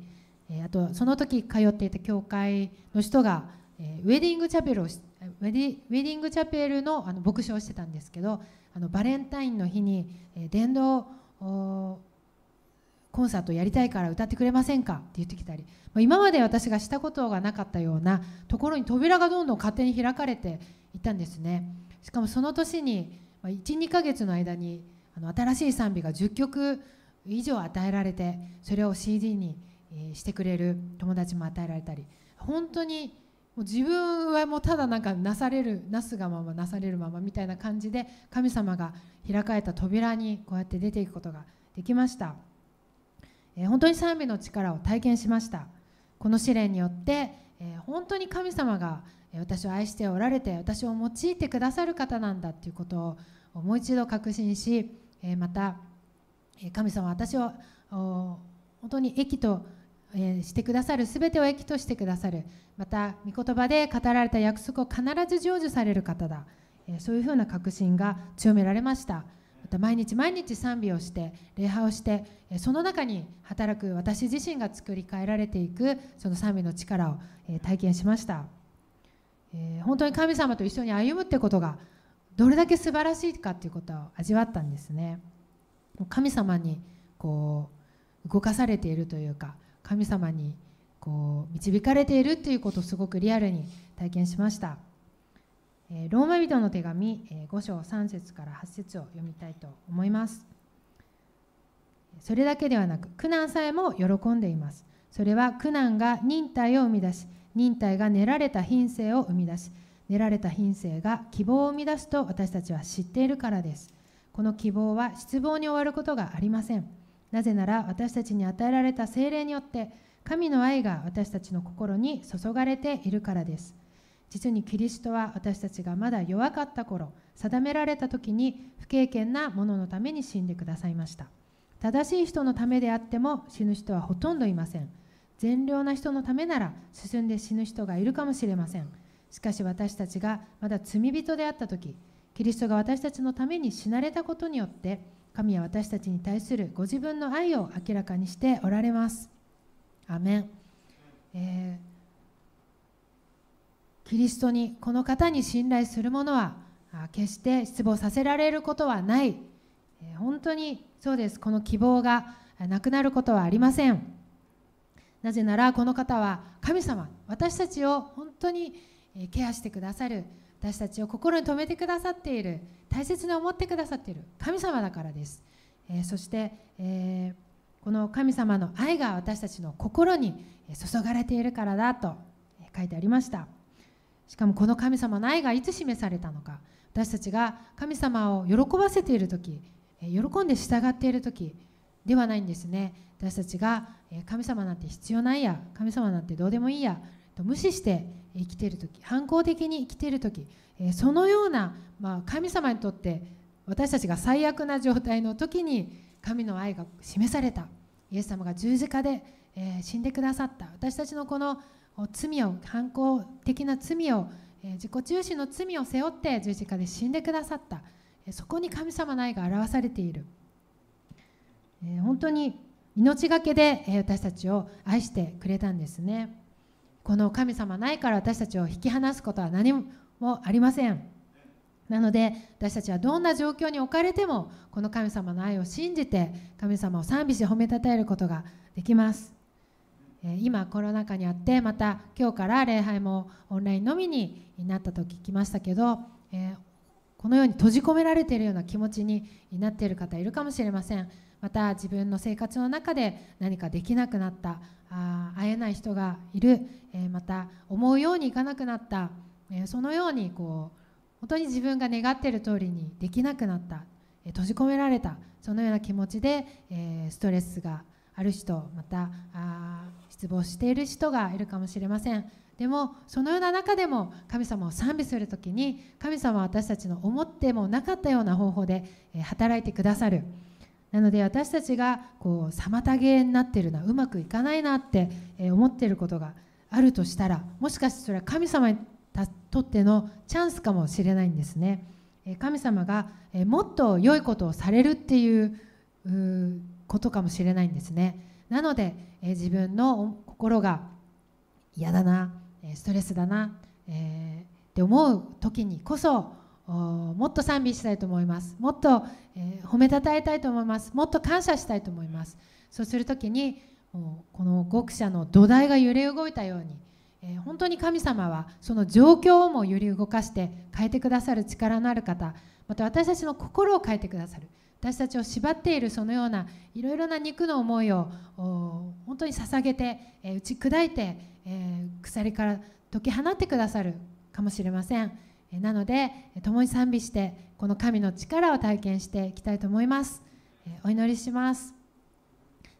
えあとその時通っていた教会の人がえウェディングチャペルをウェディングチャペルのあの牧師をしてたんですけどあのバレンタインの日にえー伝道おコンサートやりたいから歌ってくれませんか？って言ってきたり。今まで私がしたことがなかったようなところに扉がどんどん勝手に開かれていったんですね。しかもその年に12ヶ月の間にあの新しい賛美が10曲以上与えられてそれを CD にしてくれる友達も与えられたり。本当にもう自分はもうただなんかなされるなすがままなされるままみたいな感じで神様が開かれた扉にこうやって出ていくことができました、えー本当に賛美の力を体験しました。この試練によって、えー本当に神様が私を愛しておられて私を用いてくださる方なんだということをもう一度確信し、えーまた神様私を本当に益と、えしてくださる全てを益としてくださるまた御言葉で語られた約束を必ず成就される方だ、えそういうふうな確信が強められました。また毎日毎日賛美をして礼拝をしてえその中に働く私自身が作り変えられていくその賛美の力をえ体験しました、え本当に神様と一緒に歩むってことがどれだけ素晴らしいかっていうことを味わったんですね。神様にこう動かされているというか神様にこう導かれているということをすごくリアルに体験しました、えーローマ人の手紙、えー5章3節から8節を読みたいと思います。それだけではなく苦難さえも喜んでいます。それは苦難が忍耐を生み出し忍耐が練られた品性を生み出し練られた品性が希望を生み出すと私たちは知っているからです。この希望は失望に終わることがありません。なぜなら私たちに与えられた精霊によって神の愛が私たちの心に注がれているからです。実にキリストは私たちがまだ弱かった頃定められた時に不経験な者のために死んでくださいました。正しい人のためであっても死ぬ人はほとんどいません。善良な人のためなら進んで死ぬ人がいるかもしれません。しかし私たちがまだ罪人であった時キリストが私たちのために死なれたことによって神は私たちに対するご自分の愛を明らかにしておられます。アメン、えーキリストにこの方に信頼する者は決して失望させられることはない、えー本当にそうです。この希望がなくなることはありません。なぜならこの方は神様私たちを本当にケアしてくださる。私たちを心に留めてくださっている大切に思ってくださっている神様だからです、えーそして、えーこの神様の愛が私たちの心に注がれているからだと書いてありました。しかもこの神様の愛がいつ示されたのか。私たちが神様を喜ばせている時喜んで従っている時ではないんですね。私たちが神様なんて必要ないや神様なんてどうでもいいやと無視して生きている時反抗的に生きている時そのような、まあ、神様にとって私たちが最悪な状態の時に神の愛が示された。イエス様が十字架で、え死んでくださった。私たちのこの罪を反抗的な罪を、え自己中心の罪を背負って十字架で死んでくださった。そこに神様の愛が表されている、え本当に命がけで、私たちを愛してくれたんですね。この神様ないから私たちを引き離すことは何もありません。なので私たちはどんな状況に置かれてもこの神様の愛を信じて神様を賛美し褒めたたえることができます。今コロナ禍にあってまた今日から礼拝もオンラインのみになったと聞きましたけど、えこのように閉じ込められているような気持ちになっている方いるかもしれません。また自分の生活の中で何かできなくなったあ会えない人がいる、えまた思うようにいかなくなった、えそのようにこう本当に自分が願っている通りにできなくなった、え閉じ込められたそのような気持ちで、えストレスがある人またあ失望している人がいるかもしれません。でもそのような中でも神様を賛美する時に神様は私たちの思ってもなかったような方法で働いてくださる。なので私たちがこう妨げになってるなうまくいかないなって思ってることがあるとしたらもしかしてそれは神様にとってのチャンスかもしれないんですね。神様が、もっと良いことをされるっていうことかもしれないんですね。なので、自分の心が嫌だなストレスだな、えーって思う時にこそもっと賛美したいと思います。もっと、えー褒めたたえたいと思います。もっと感謝したいと思います。そうする時にこの極者の土台が揺れ動いたように、えー本当に神様はその状況をも揺り動かして変えてくださる力のある方また私たちの心を変えてくださる。私たちを縛っているそのようないろいろな肉の思いを本当に捧げて、えー打ち砕いて、えー鎖から解き放ってくださるかもしれません。なので共に賛美してこの神の力を体験していきたいと思います。お祈りします。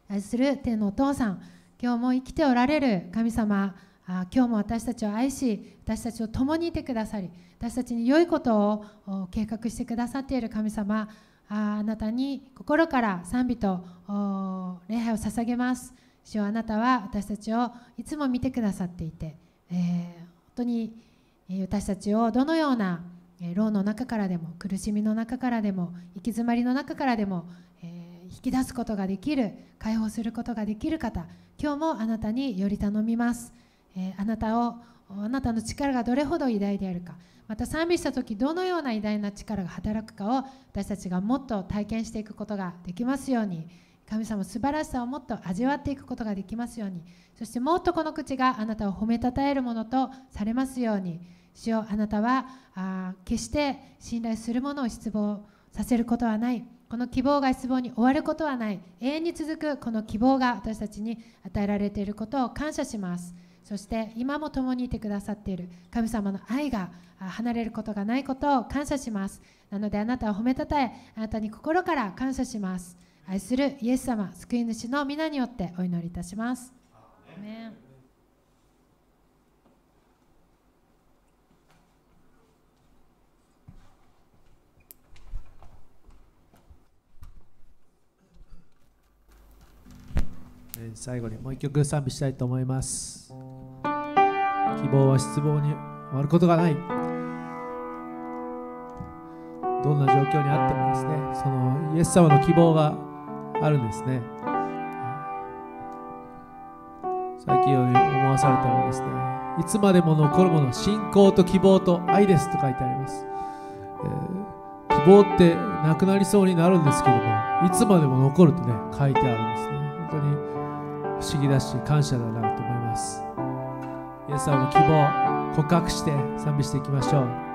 愛する天のお父さん今日も生きておられる神様あ今日も私たちを愛し私たちと共にいてくださり私たちに良いことを計画してくださっている神様あなたに心から賛美と礼拝を捧げます。主よあなたは私たちをいつも見てくださっていて、えー本当に私たちをどのようなえー牢の中からでも苦しみの中からでも行き詰まりの中からでも、引き出すことができる解放することができる方今日もあなたにより頼みます、あなたをあなたの力がどれほど偉大であるかまた賛美した時どのような偉大な力が働くかを私たちがもっと体験していくことができますように神様素晴らしさをもっと味わっていくことができますようにそしてもっとこの口があなたを褒めたたえるものとされますように主よあなたはあ決して信頼するものを失望させることはない。この希望が失望に終わることはない。永遠に続くこの希望が私たちに与えられていることを感謝します。そして今も共にいてくださっている。神様の愛が離れることがないことを感謝します。なのであなたを褒めたたえあなたに心から感謝します。愛するイエス様救い主の皆によってお祈りいたしますアーメンえー最後にもう一曲賛美したいと思います。希望は失望に終わることがない。どんな状況にあってもですねそのイエス様の希望があるんですね。最近より思わされたのですねいつまでも残るもの信仰と希望と愛ですと書いてあります、えー希望ってなくなりそうになるんですけどもいつまでも残るとね書いてあるんですね。本当に不思議だし感謝だなと思います。イエス様の希望告白して賛美していきましょう。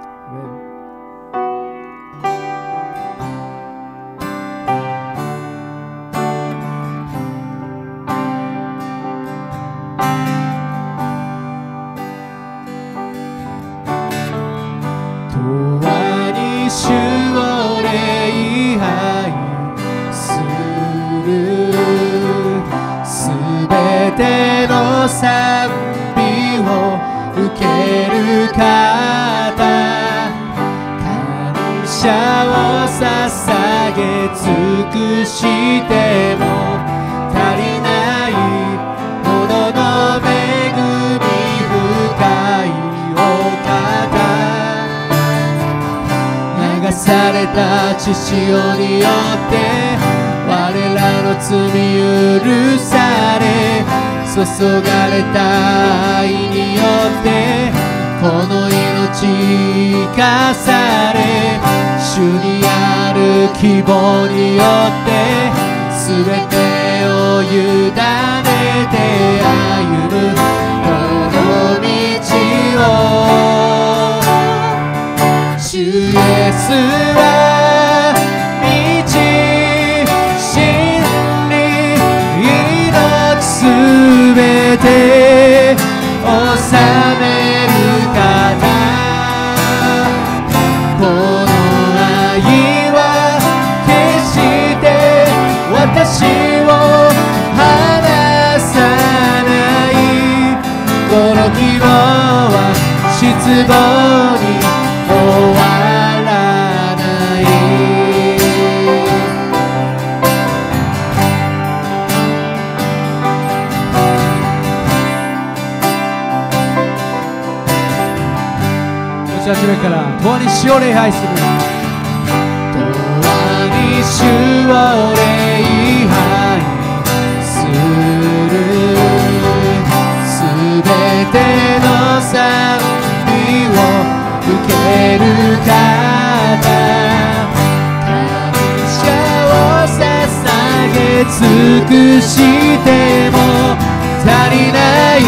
潮によって我らの罪許され注がれた愛によってこの命生かされ主にある希望によって全てを委ねて歩むこの道を。主イエスはて治める方この愛は決して私を離さない。この希望は失望共に死を礼拝する。主を礼拝する。すべての賛美を受ける方。感謝を捧げ尽くしても足りない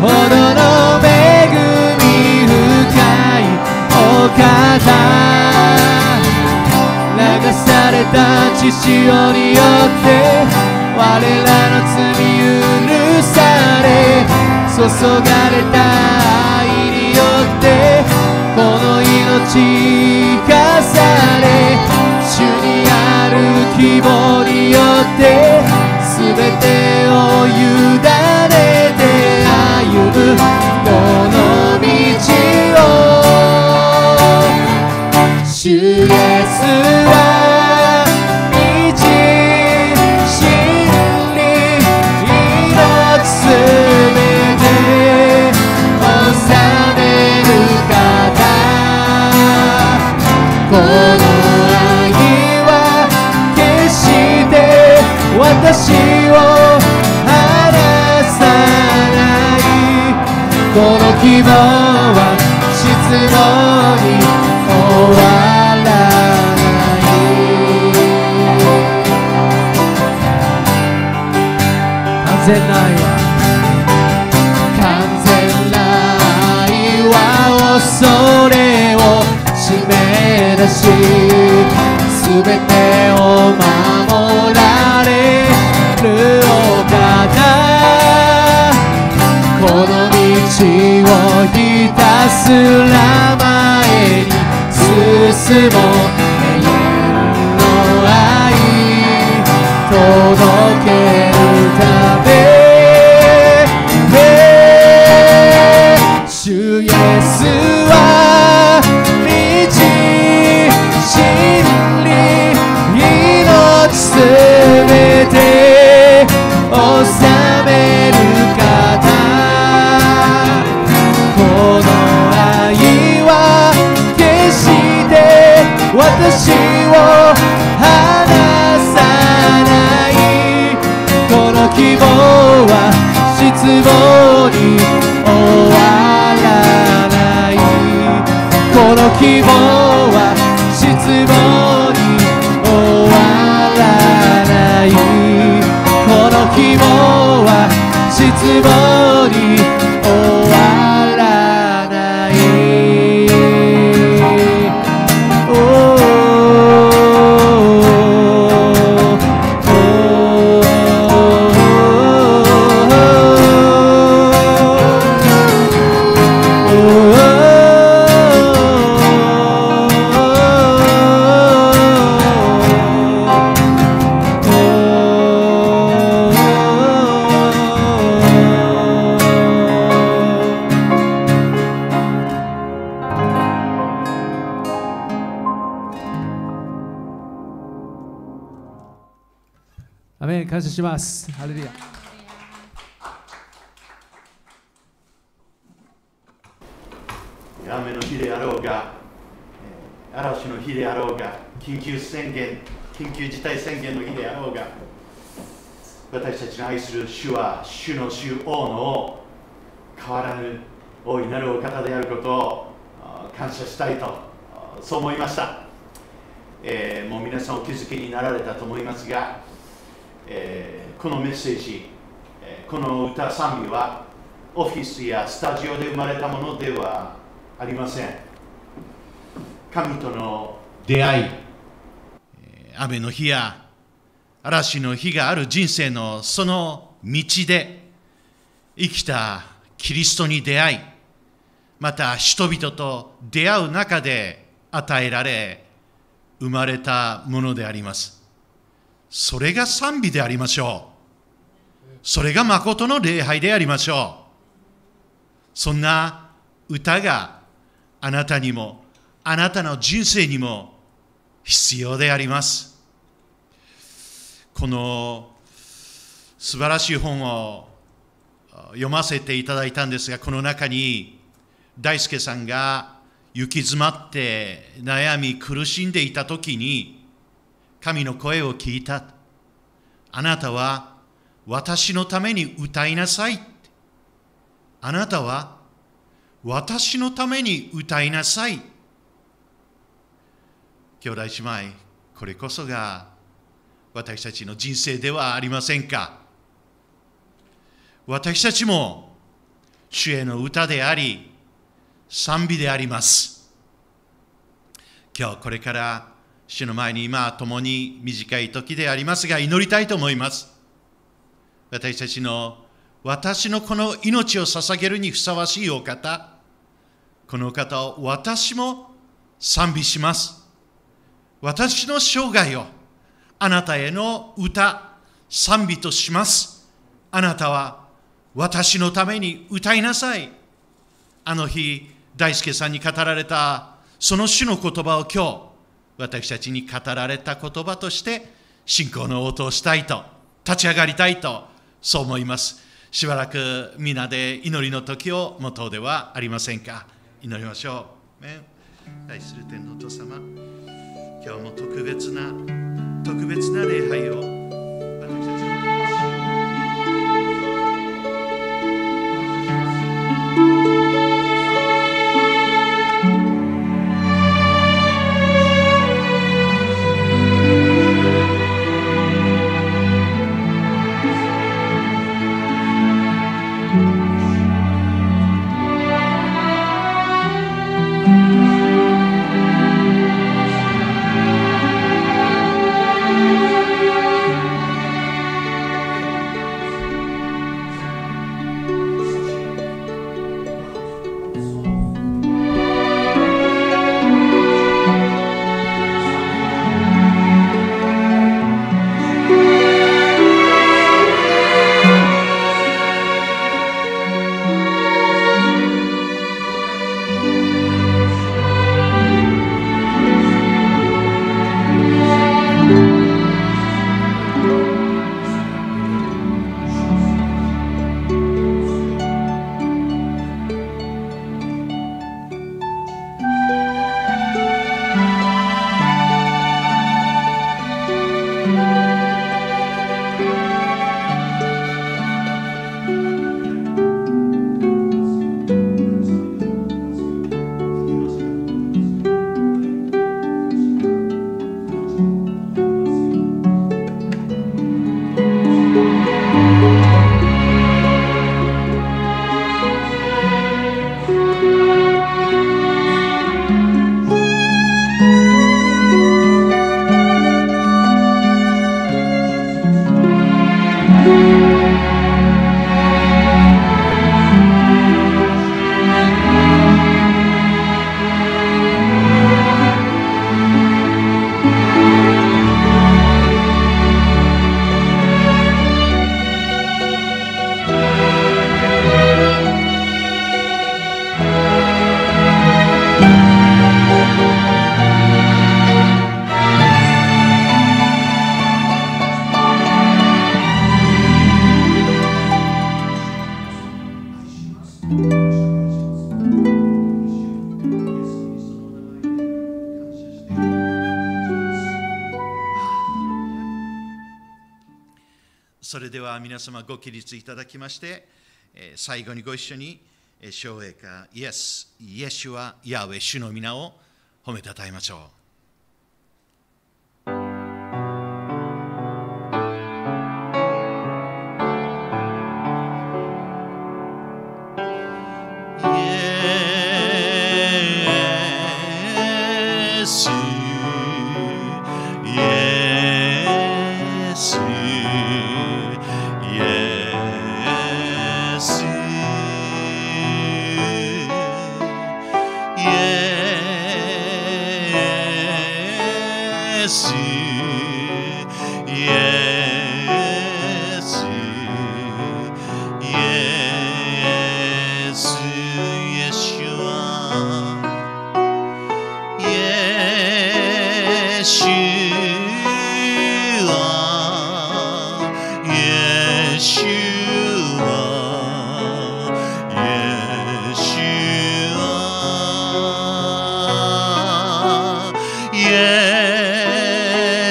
ほどの流された血潮によって我らの罪許され注がれた愛によってこの命生かされ主にある希望によって全てを委ねて歩む。主イエスは道真理命すべて治める方この愛は決して私を離さないこの希望は失望全な愛は完全な愛は恐れを締め出しすべてを守られるお方この道をひたすら前に進もう。を離さない。この希望は失望に終わらない。この希望は失望に終わらない。この希望は失望したいと、そう思いました。えーもう皆さんお気づきになられたと思いますが、えーこのメッセージ、えこの歌賛美はオフィスやスタジオで生まれたものではありません神との出会い雨の日や嵐の日がある人生のその道で生きたキリストに出会いまた人々と出会う中で与えられ生まれたものであります。それが賛美でありましょう。それが誠の礼拝でありましょう。そんな歌があなたにもあなたの人生にも必要であります。この素晴らしい本を読ませていただいたんですがこの中に大輔さんが行き詰まって悩み苦しんでいた時に神の声を聞いた。あなたは私のために歌いなさい。あなたは私のために歌いなさい。兄弟姉妹、これこそが私たちの人生ではありませんか私たちも主への歌であり、賛美であります。今日これから主の前に今共に短い時でありますが祈りたいと思います。私たちの私のこの命を捧げるにふさわしいお方、この方を私も賛美します。私の生涯をあなたへの歌、賛美とします。あなたは私のために歌いなさい。あの日、大輔さんに語られたその主の言葉を今日、私たちに語られた言葉として信仰の応答をしたいと、立ち上がりたいと、そう思います。しばらく皆で祈りの時を持とうではありませんか？祈りましょう。愛する天のお父様、今日も特別な、特別な礼拝を様ご起立いただきまして、最後にご一緒に、えー唱詠歌イエス、イエシュはヤーウェ主の皆を褒めたたえましょう。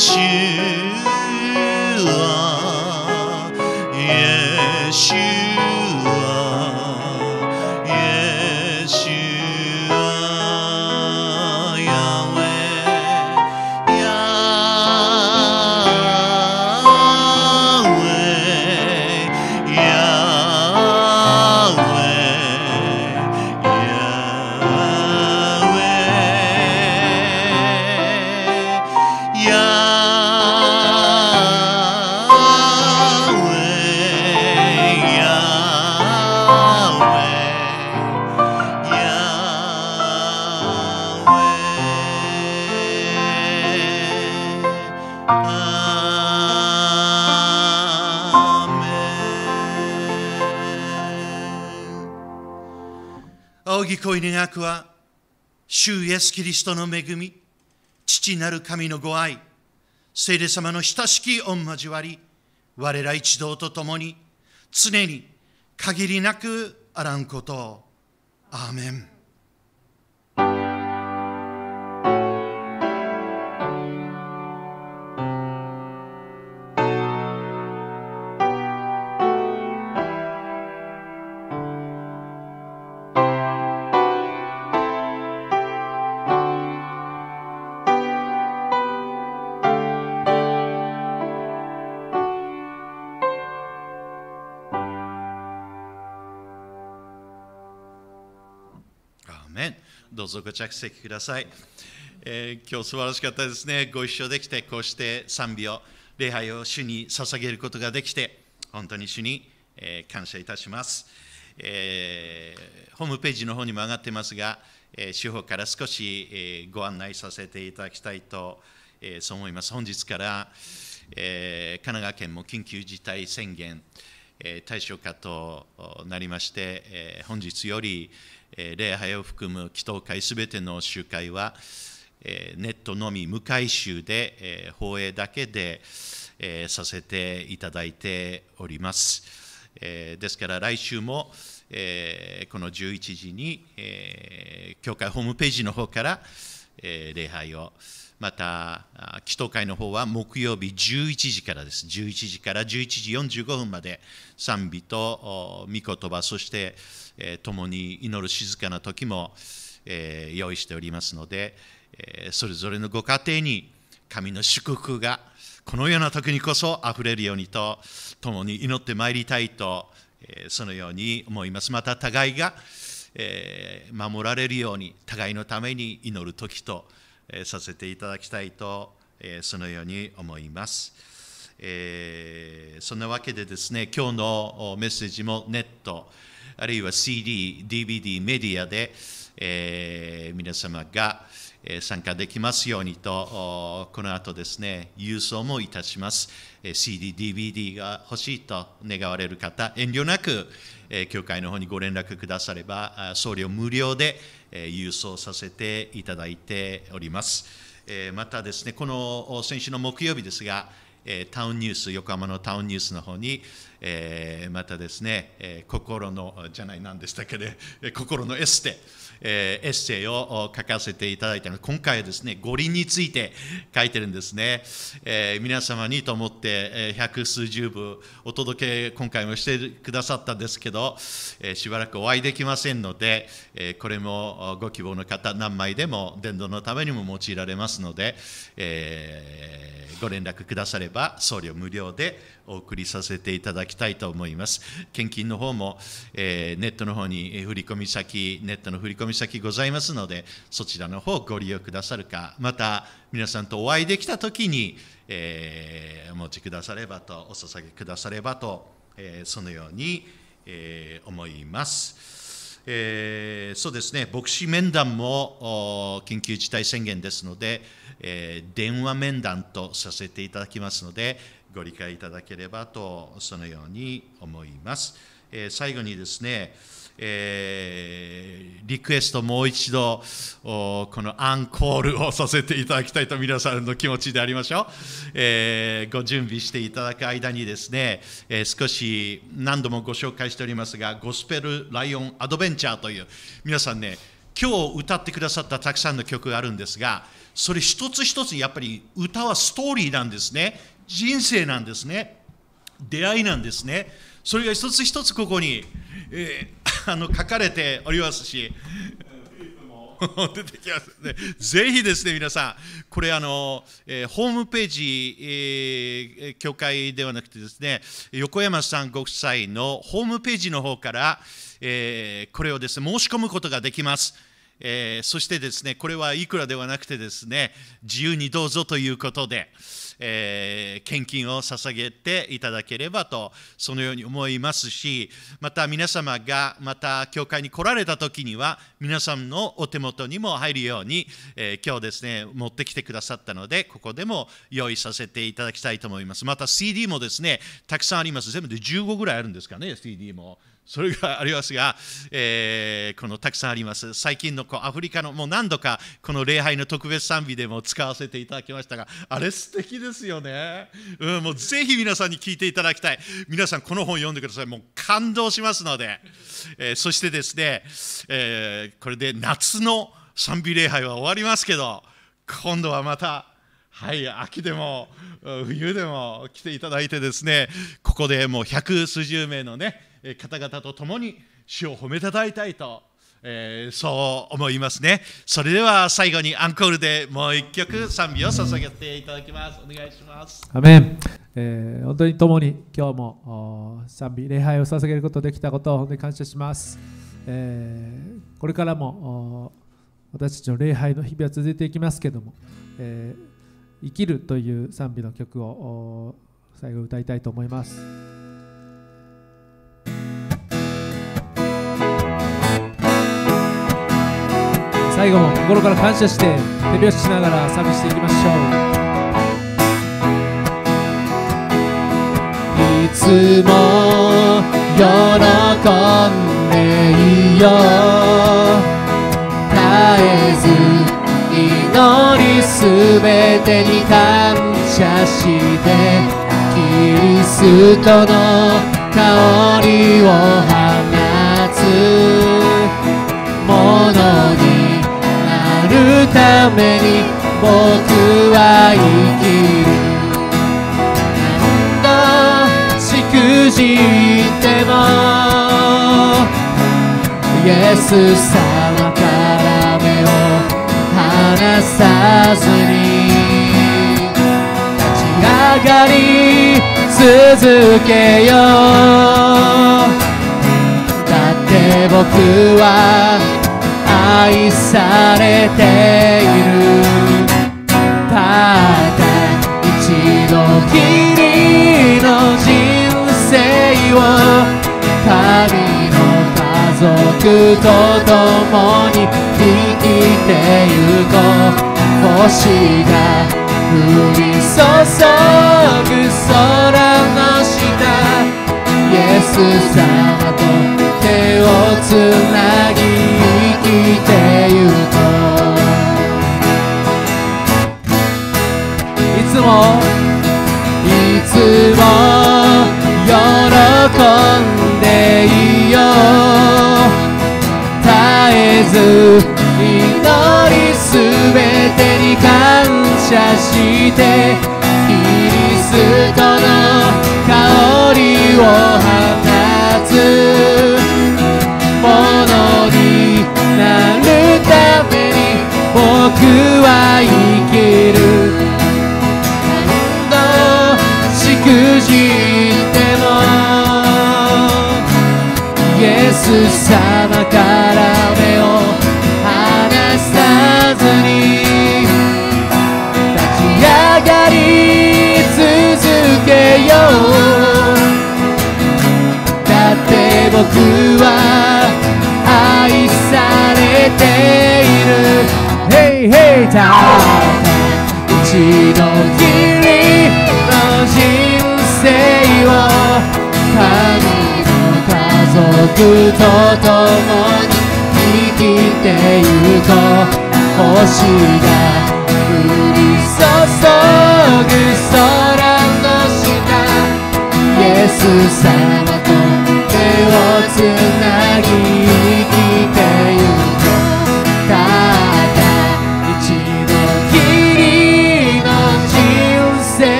Celeste ぎ恋願くは、主イエス・キリストの恵み、父なる神のご愛、聖霊様の親しき御交わり、我ら一同と共に、常に限りなくあらんことを。アーメン。ぞご着席ください、えー今日素晴らしかったですね。ご一緒できて、こうして賛美を、礼拝を主に捧げることができて、本当に主に、えー感謝いたします、えーホームページの方にも上がってますが、えー司法から少し、えーご案内させていただきたいと、えーそう思います。本日から、えー神奈川県も緊急事態宣言、え対象下となりまして、え本日より、礼拝を含む祈祷会すべての集会は、ネットのみ無回収で、放映だけで、させていただいております。ですから来週も、この11時に、教会ホームページの方から、礼拝をまた、祈祷会の方は木曜日11時からです。11時から11時45分まで賛美と御言葉、そして、えー共に祈る静かな時も、えー用意しておりますので、えーそれぞれのご家庭に神の祝福がこのような時にこそ溢れるようにと共に祈ってまいりたいと、えーそのように思います。また互いが、えー守られるように互いのために祈る時と、させていただきたいと、そのように思います。えーそんなわけでですね、今日のメッセージもネット、あるいは CD、DVD、メディアで、えー皆様が参加できますようにと、この後ですね、郵送もいたします。CD、DVD が欲しいと願われる方、遠慮なく、教会の方にご連絡くだされば、送料無料で、郵送させていただいております。またですね、この先週の木曜日ですが、タウンニュース、横浜のタウンニュースの方に、えーまたですね、えー心の、じゃない、何でしたっけね、心のエステ、えーエッセイを書かせていただいたので、今回はですね、五輪について書いてるんですね。えー皆様にと思って、えー百数十部お届け、今回もしてくださったんですけど、えーしばらくお会いできませんので、えーこれもご希望の方、何枚でも伝道のためにも用いられますので、えーご連絡くだされば送料無料でお送りさせていただきたいと思います。献金の方も、えーネットの方に振込先、ネットの振込先ございますので、そちらの方ご利用くださるか、また皆さんとお会いできたときに、えーお持ちくださればと、お捧げくださればと、えーそのように、えー思います。えーそうですね、牧師面談も緊急事態宣言ですので、えー電話面談とさせていただきますので、ご理解いただければと、そのように思います。えー最後にですね、えーリクエストもう一度このアンコールをさせていただきたいと皆さんの気持ちでありましょう、えーご準備していただく間にですね、えー少し何度もご紹介しておりますがゴスペルライオンアドベンチャーという皆さんね今日歌ってくださったたくさんの曲があるんですがそれ一つ一つやっぱり歌はストーリーなんですね人生なんですね出会いなんですねそれが一つ一つここに、えー あの書かれておりますし 出てきますね。ぜひですね、皆さん、これあの、えーホームページ、えー教会ではなくてですね、横山さんご夫妻のホームページの方から、えーこれをですね、申し込むことができます。えーそしてですね、これはいくらではなくてですね、自由にどうぞということで、えー献金を捧げていただければと、そのように思いますし、また皆様がまた教会に来られた時には、皆さんのお手元にも入るように、えー今日ですね、持ってきてくださったので、ここでも用意させていただきたいと思います。また CD もですね、たくさんあります。全部で15ぐらいあるんですかね、CD も。それがありますが、えーこのたくさんあります。最近のこうアフリカの、もう何度かこの礼拝の特別賛美でも使わせていただきましたが、あれ素敵ですよね。うん、もうぜひ皆さんに聞いていただきたい。皆さんこの本読んでください。もう感動しますので。えーそしてですね、えーこれで夏の賛美礼拝は終わりますけど、今度はまた、はい、秋でも冬でも来ていただいてですね、ここでもう百数十名のね、方々と共に主を褒めたたえたいと、えーそう思いますね。それでは最後にアンコールでもう一曲賛美を捧げていただきます。お願いします。アメン、えー本当に共に今日も賛美礼拝を捧げることができたことを本当に感謝します、えーこれからも私たちの礼拝の日々は続いていきますけども、えー生きるという賛美の曲を最後歌いたいと思います最後も心から感謝して手拍子しながら賛美していきましょう。いつも喜んでいいよ絶えず祈りすべてに感謝してキリストの香りを放つ。ものにるために僕は生きる。何度しくじってもイエス様から目を離さずに立ち上がり続けよう。だって僕は愛されているただ一度きりの人生を神の家族と共に生きてゆこう。星が降り注ぐ空の下イエス様と手をつなぎ生きてゆこういつもいつも喜んでいいよ。絶えず祈りすべてに感謝してキリストの香りを放僕は生きる。何度しくじってもイエス様から目を離さずに。立ち上がり続けよう。だって僕は愛されている。Hey ただ一度きりの人生を神の家族と共に生きてゆこう星が降り注ぐ空の下イエス様。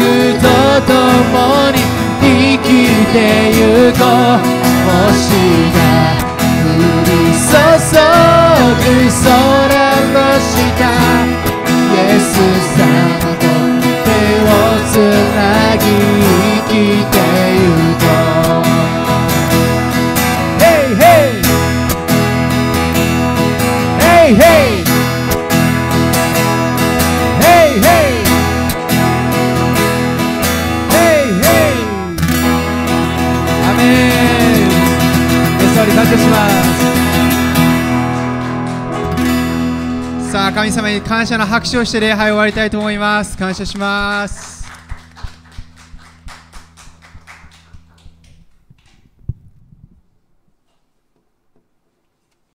と共に生きてゆこう星が降り注ぐ空の下イエス様と手をつなぎ生きて謝します。さあ神様に感謝の拍手をして礼拝を終わりたいと思います。感謝します。